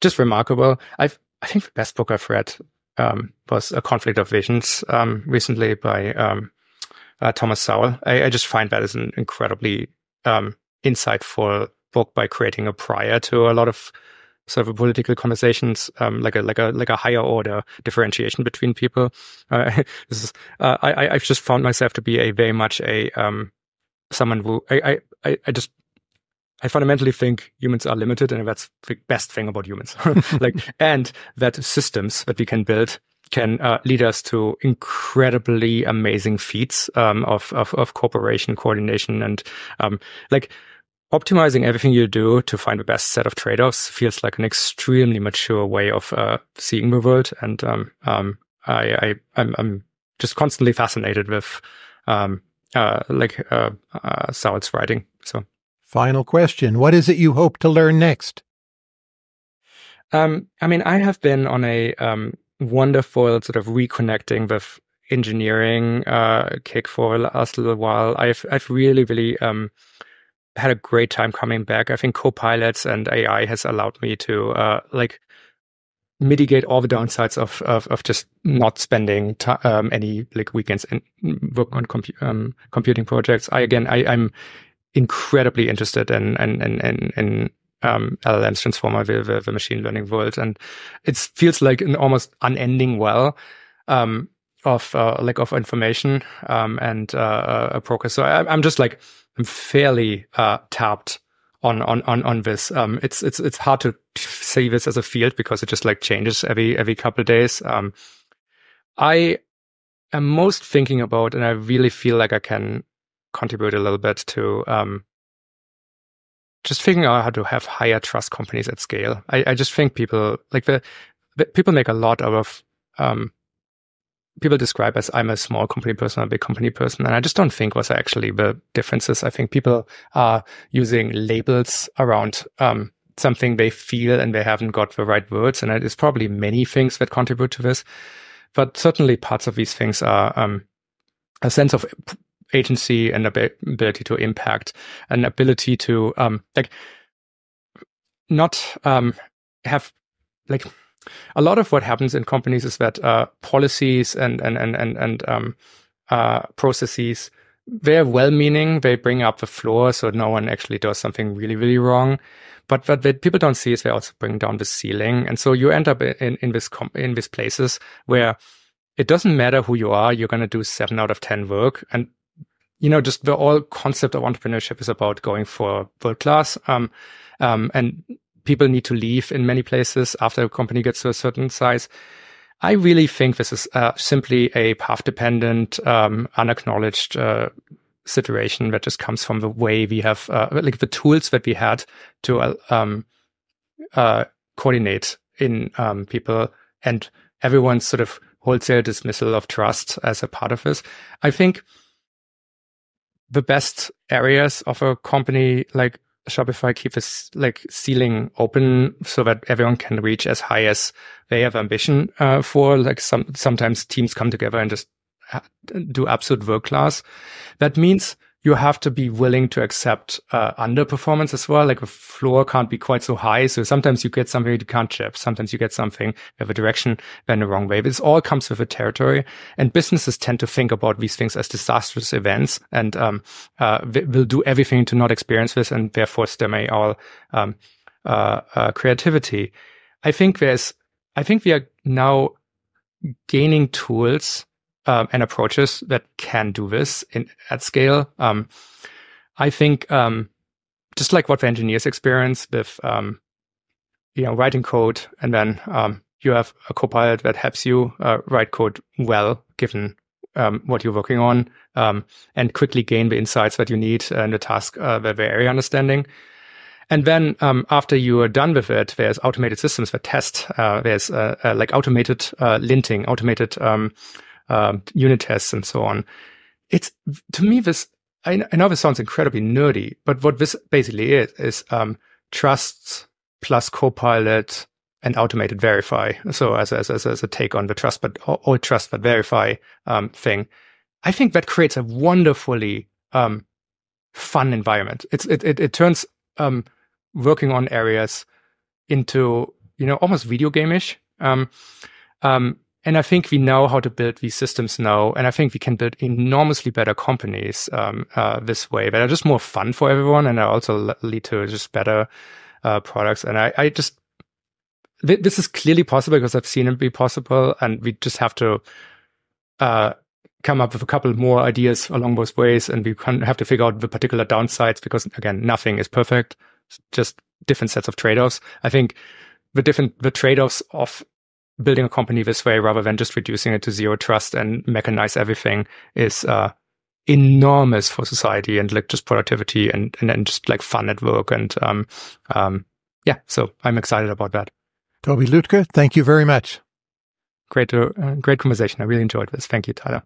just remarkable. I've I think the best book I've read um, was A Conflict of Visions um, recently by um, uh, Thomas Sowell. I, I, just find that is an incredibly um, insightful book by creating a prior to a lot of sort of political conversations, um, like a like a like a higher order differentiation between people. Uh, [LAUGHS] this is, uh, I I've just found myself to be a very much a um, someone who I I I just I fundamentally think humans are limited, and that's the best thing about humans. [LAUGHS] like, [LAUGHS] and that systems that we can build can uh, lead us to incredibly amazing feats um, of, of, of cooperation, coordination, and um, like optimizing everything you do to find the best set of trade-offs feels like an extremely mature way of uh, seeing the world, and um, um, I, I I'm, I'm, just constantly fascinated with um, uh, like uh, uh, writing. So, final question: What is it you hope to learn next? Um, I mean, I have been on a um, wonderful sort of reconnecting with engineering uh, kick for the last little while. I've I've really really um, had a great time coming back. I think co-pilots and AI has allowed me to uh, like mitigate all the downsides of of, of just not spending t- um, any like weekends and work on compu- um, computing projects. I again, I, am incredibly interested in in in, in, in um, LLMs transformer the, the, the, machine learning world, and it feels like an almost unending well um, of uh, like of information um, and uh, a progress. So I, I'm just like I'm fairly uh, tapped on on on on this. Um, it's it's it's hard to see this as a field because it just like changes every every couple of days. Um, I am most thinking about, and I really feel like I can contribute a little bit to um, just figuring out how to have higher trust companies at scale. I, I just think people like the, the people make a lot out of um, people describe as I'm a small company person, a big company person. And I just don't think was actually the differences. I think people are using labels around um, something they feel and they haven't got the right words. And it's probably many things that contribute to this. But certainly parts of these things are um, a sense of agency and ability to impact, an ability to um, like not um, have like a lot of what happens in companies is that uh, policies and and and and, and um, uh, processes they're well-meaning. They bring up the floor so no one actually does something really really wrong. But what people don't see is they also bring down the ceiling, and so you end up in in this com- in these places where it doesn't matter who you are. You're going to do seven out of ten work, and you know just the whole concept of entrepreneurship is about going for world class. Um, um, and people need to leave in many places after a company gets to a certain size. I really think this is uh, simply a path dependent, um, unacknowledged uh, situation that just comes from the way we have, uh, like the tools that we had to uh, um, uh, coordinate in um, people and everyone's sort of wholesale dismissal of trust as a part of this. I think the best areas of a company like Shopify keep this like ceiling open so that everyone can reach as high as they have ambition uh, for. Like some sometimes teams come together and just do absolute world class. That means you have to be willing to accept uh, underperformance as well. Like a floor can't be quite so high. So sometimes you get something you can't ship. Sometimes you get something with a direction in the wrong way. But This all comes with a territory and businesses tend to think about these things as disastrous events and, um, uh, will do everything to not experience this and therefore stem all, um, uh, uh, creativity. I think there's, I think we are now gaining tools um, and approaches that can do this in, at scale. Um, I think um, just like what the engineers experience with, um, you know, writing code, and then um, you have a copilot that helps you uh, write code well, given what you're working on, and quickly gain the insights that you need in the task, uh, the area understanding. And then um, after you are done with it, there's automated systems that test. Uh, there's uh, uh, like automated uh, linting, automated um, um, unit tests and so on. It's to me this. I, I, know this sounds incredibly nerdy, but what this basically is is um, trusts plus Copilot and automated verify. So as as as, as a take on the trust but all trust but verify um, thing, I think that creates a wonderfully um, fun environment. It's it it, it turns um, working on areas into you know almost video gameish. Um, um, and I think we know how to build these systems now. And I think we can build enormously better companies um, uh, this way that are just more fun for everyone and also lead to just better uh, products. And I, I just, th- this is clearly possible because I've seen it be possible. And we just have to uh, come up with a couple more ideas along those ways. And we can have to figure out the particular downsides because, again, nothing is perfect, it's just different sets of trade offs. I think the different, the trade offs of building a company this way rather than just reducing it to zero trust and mechanize everything is uh, enormous for society and like just productivity and and, and just like fun at work and um, um, yeah so i'm excited about that. Tobi Lütke thank you very much. Great to, uh, great conversation. I really enjoyed this. Thank you tyler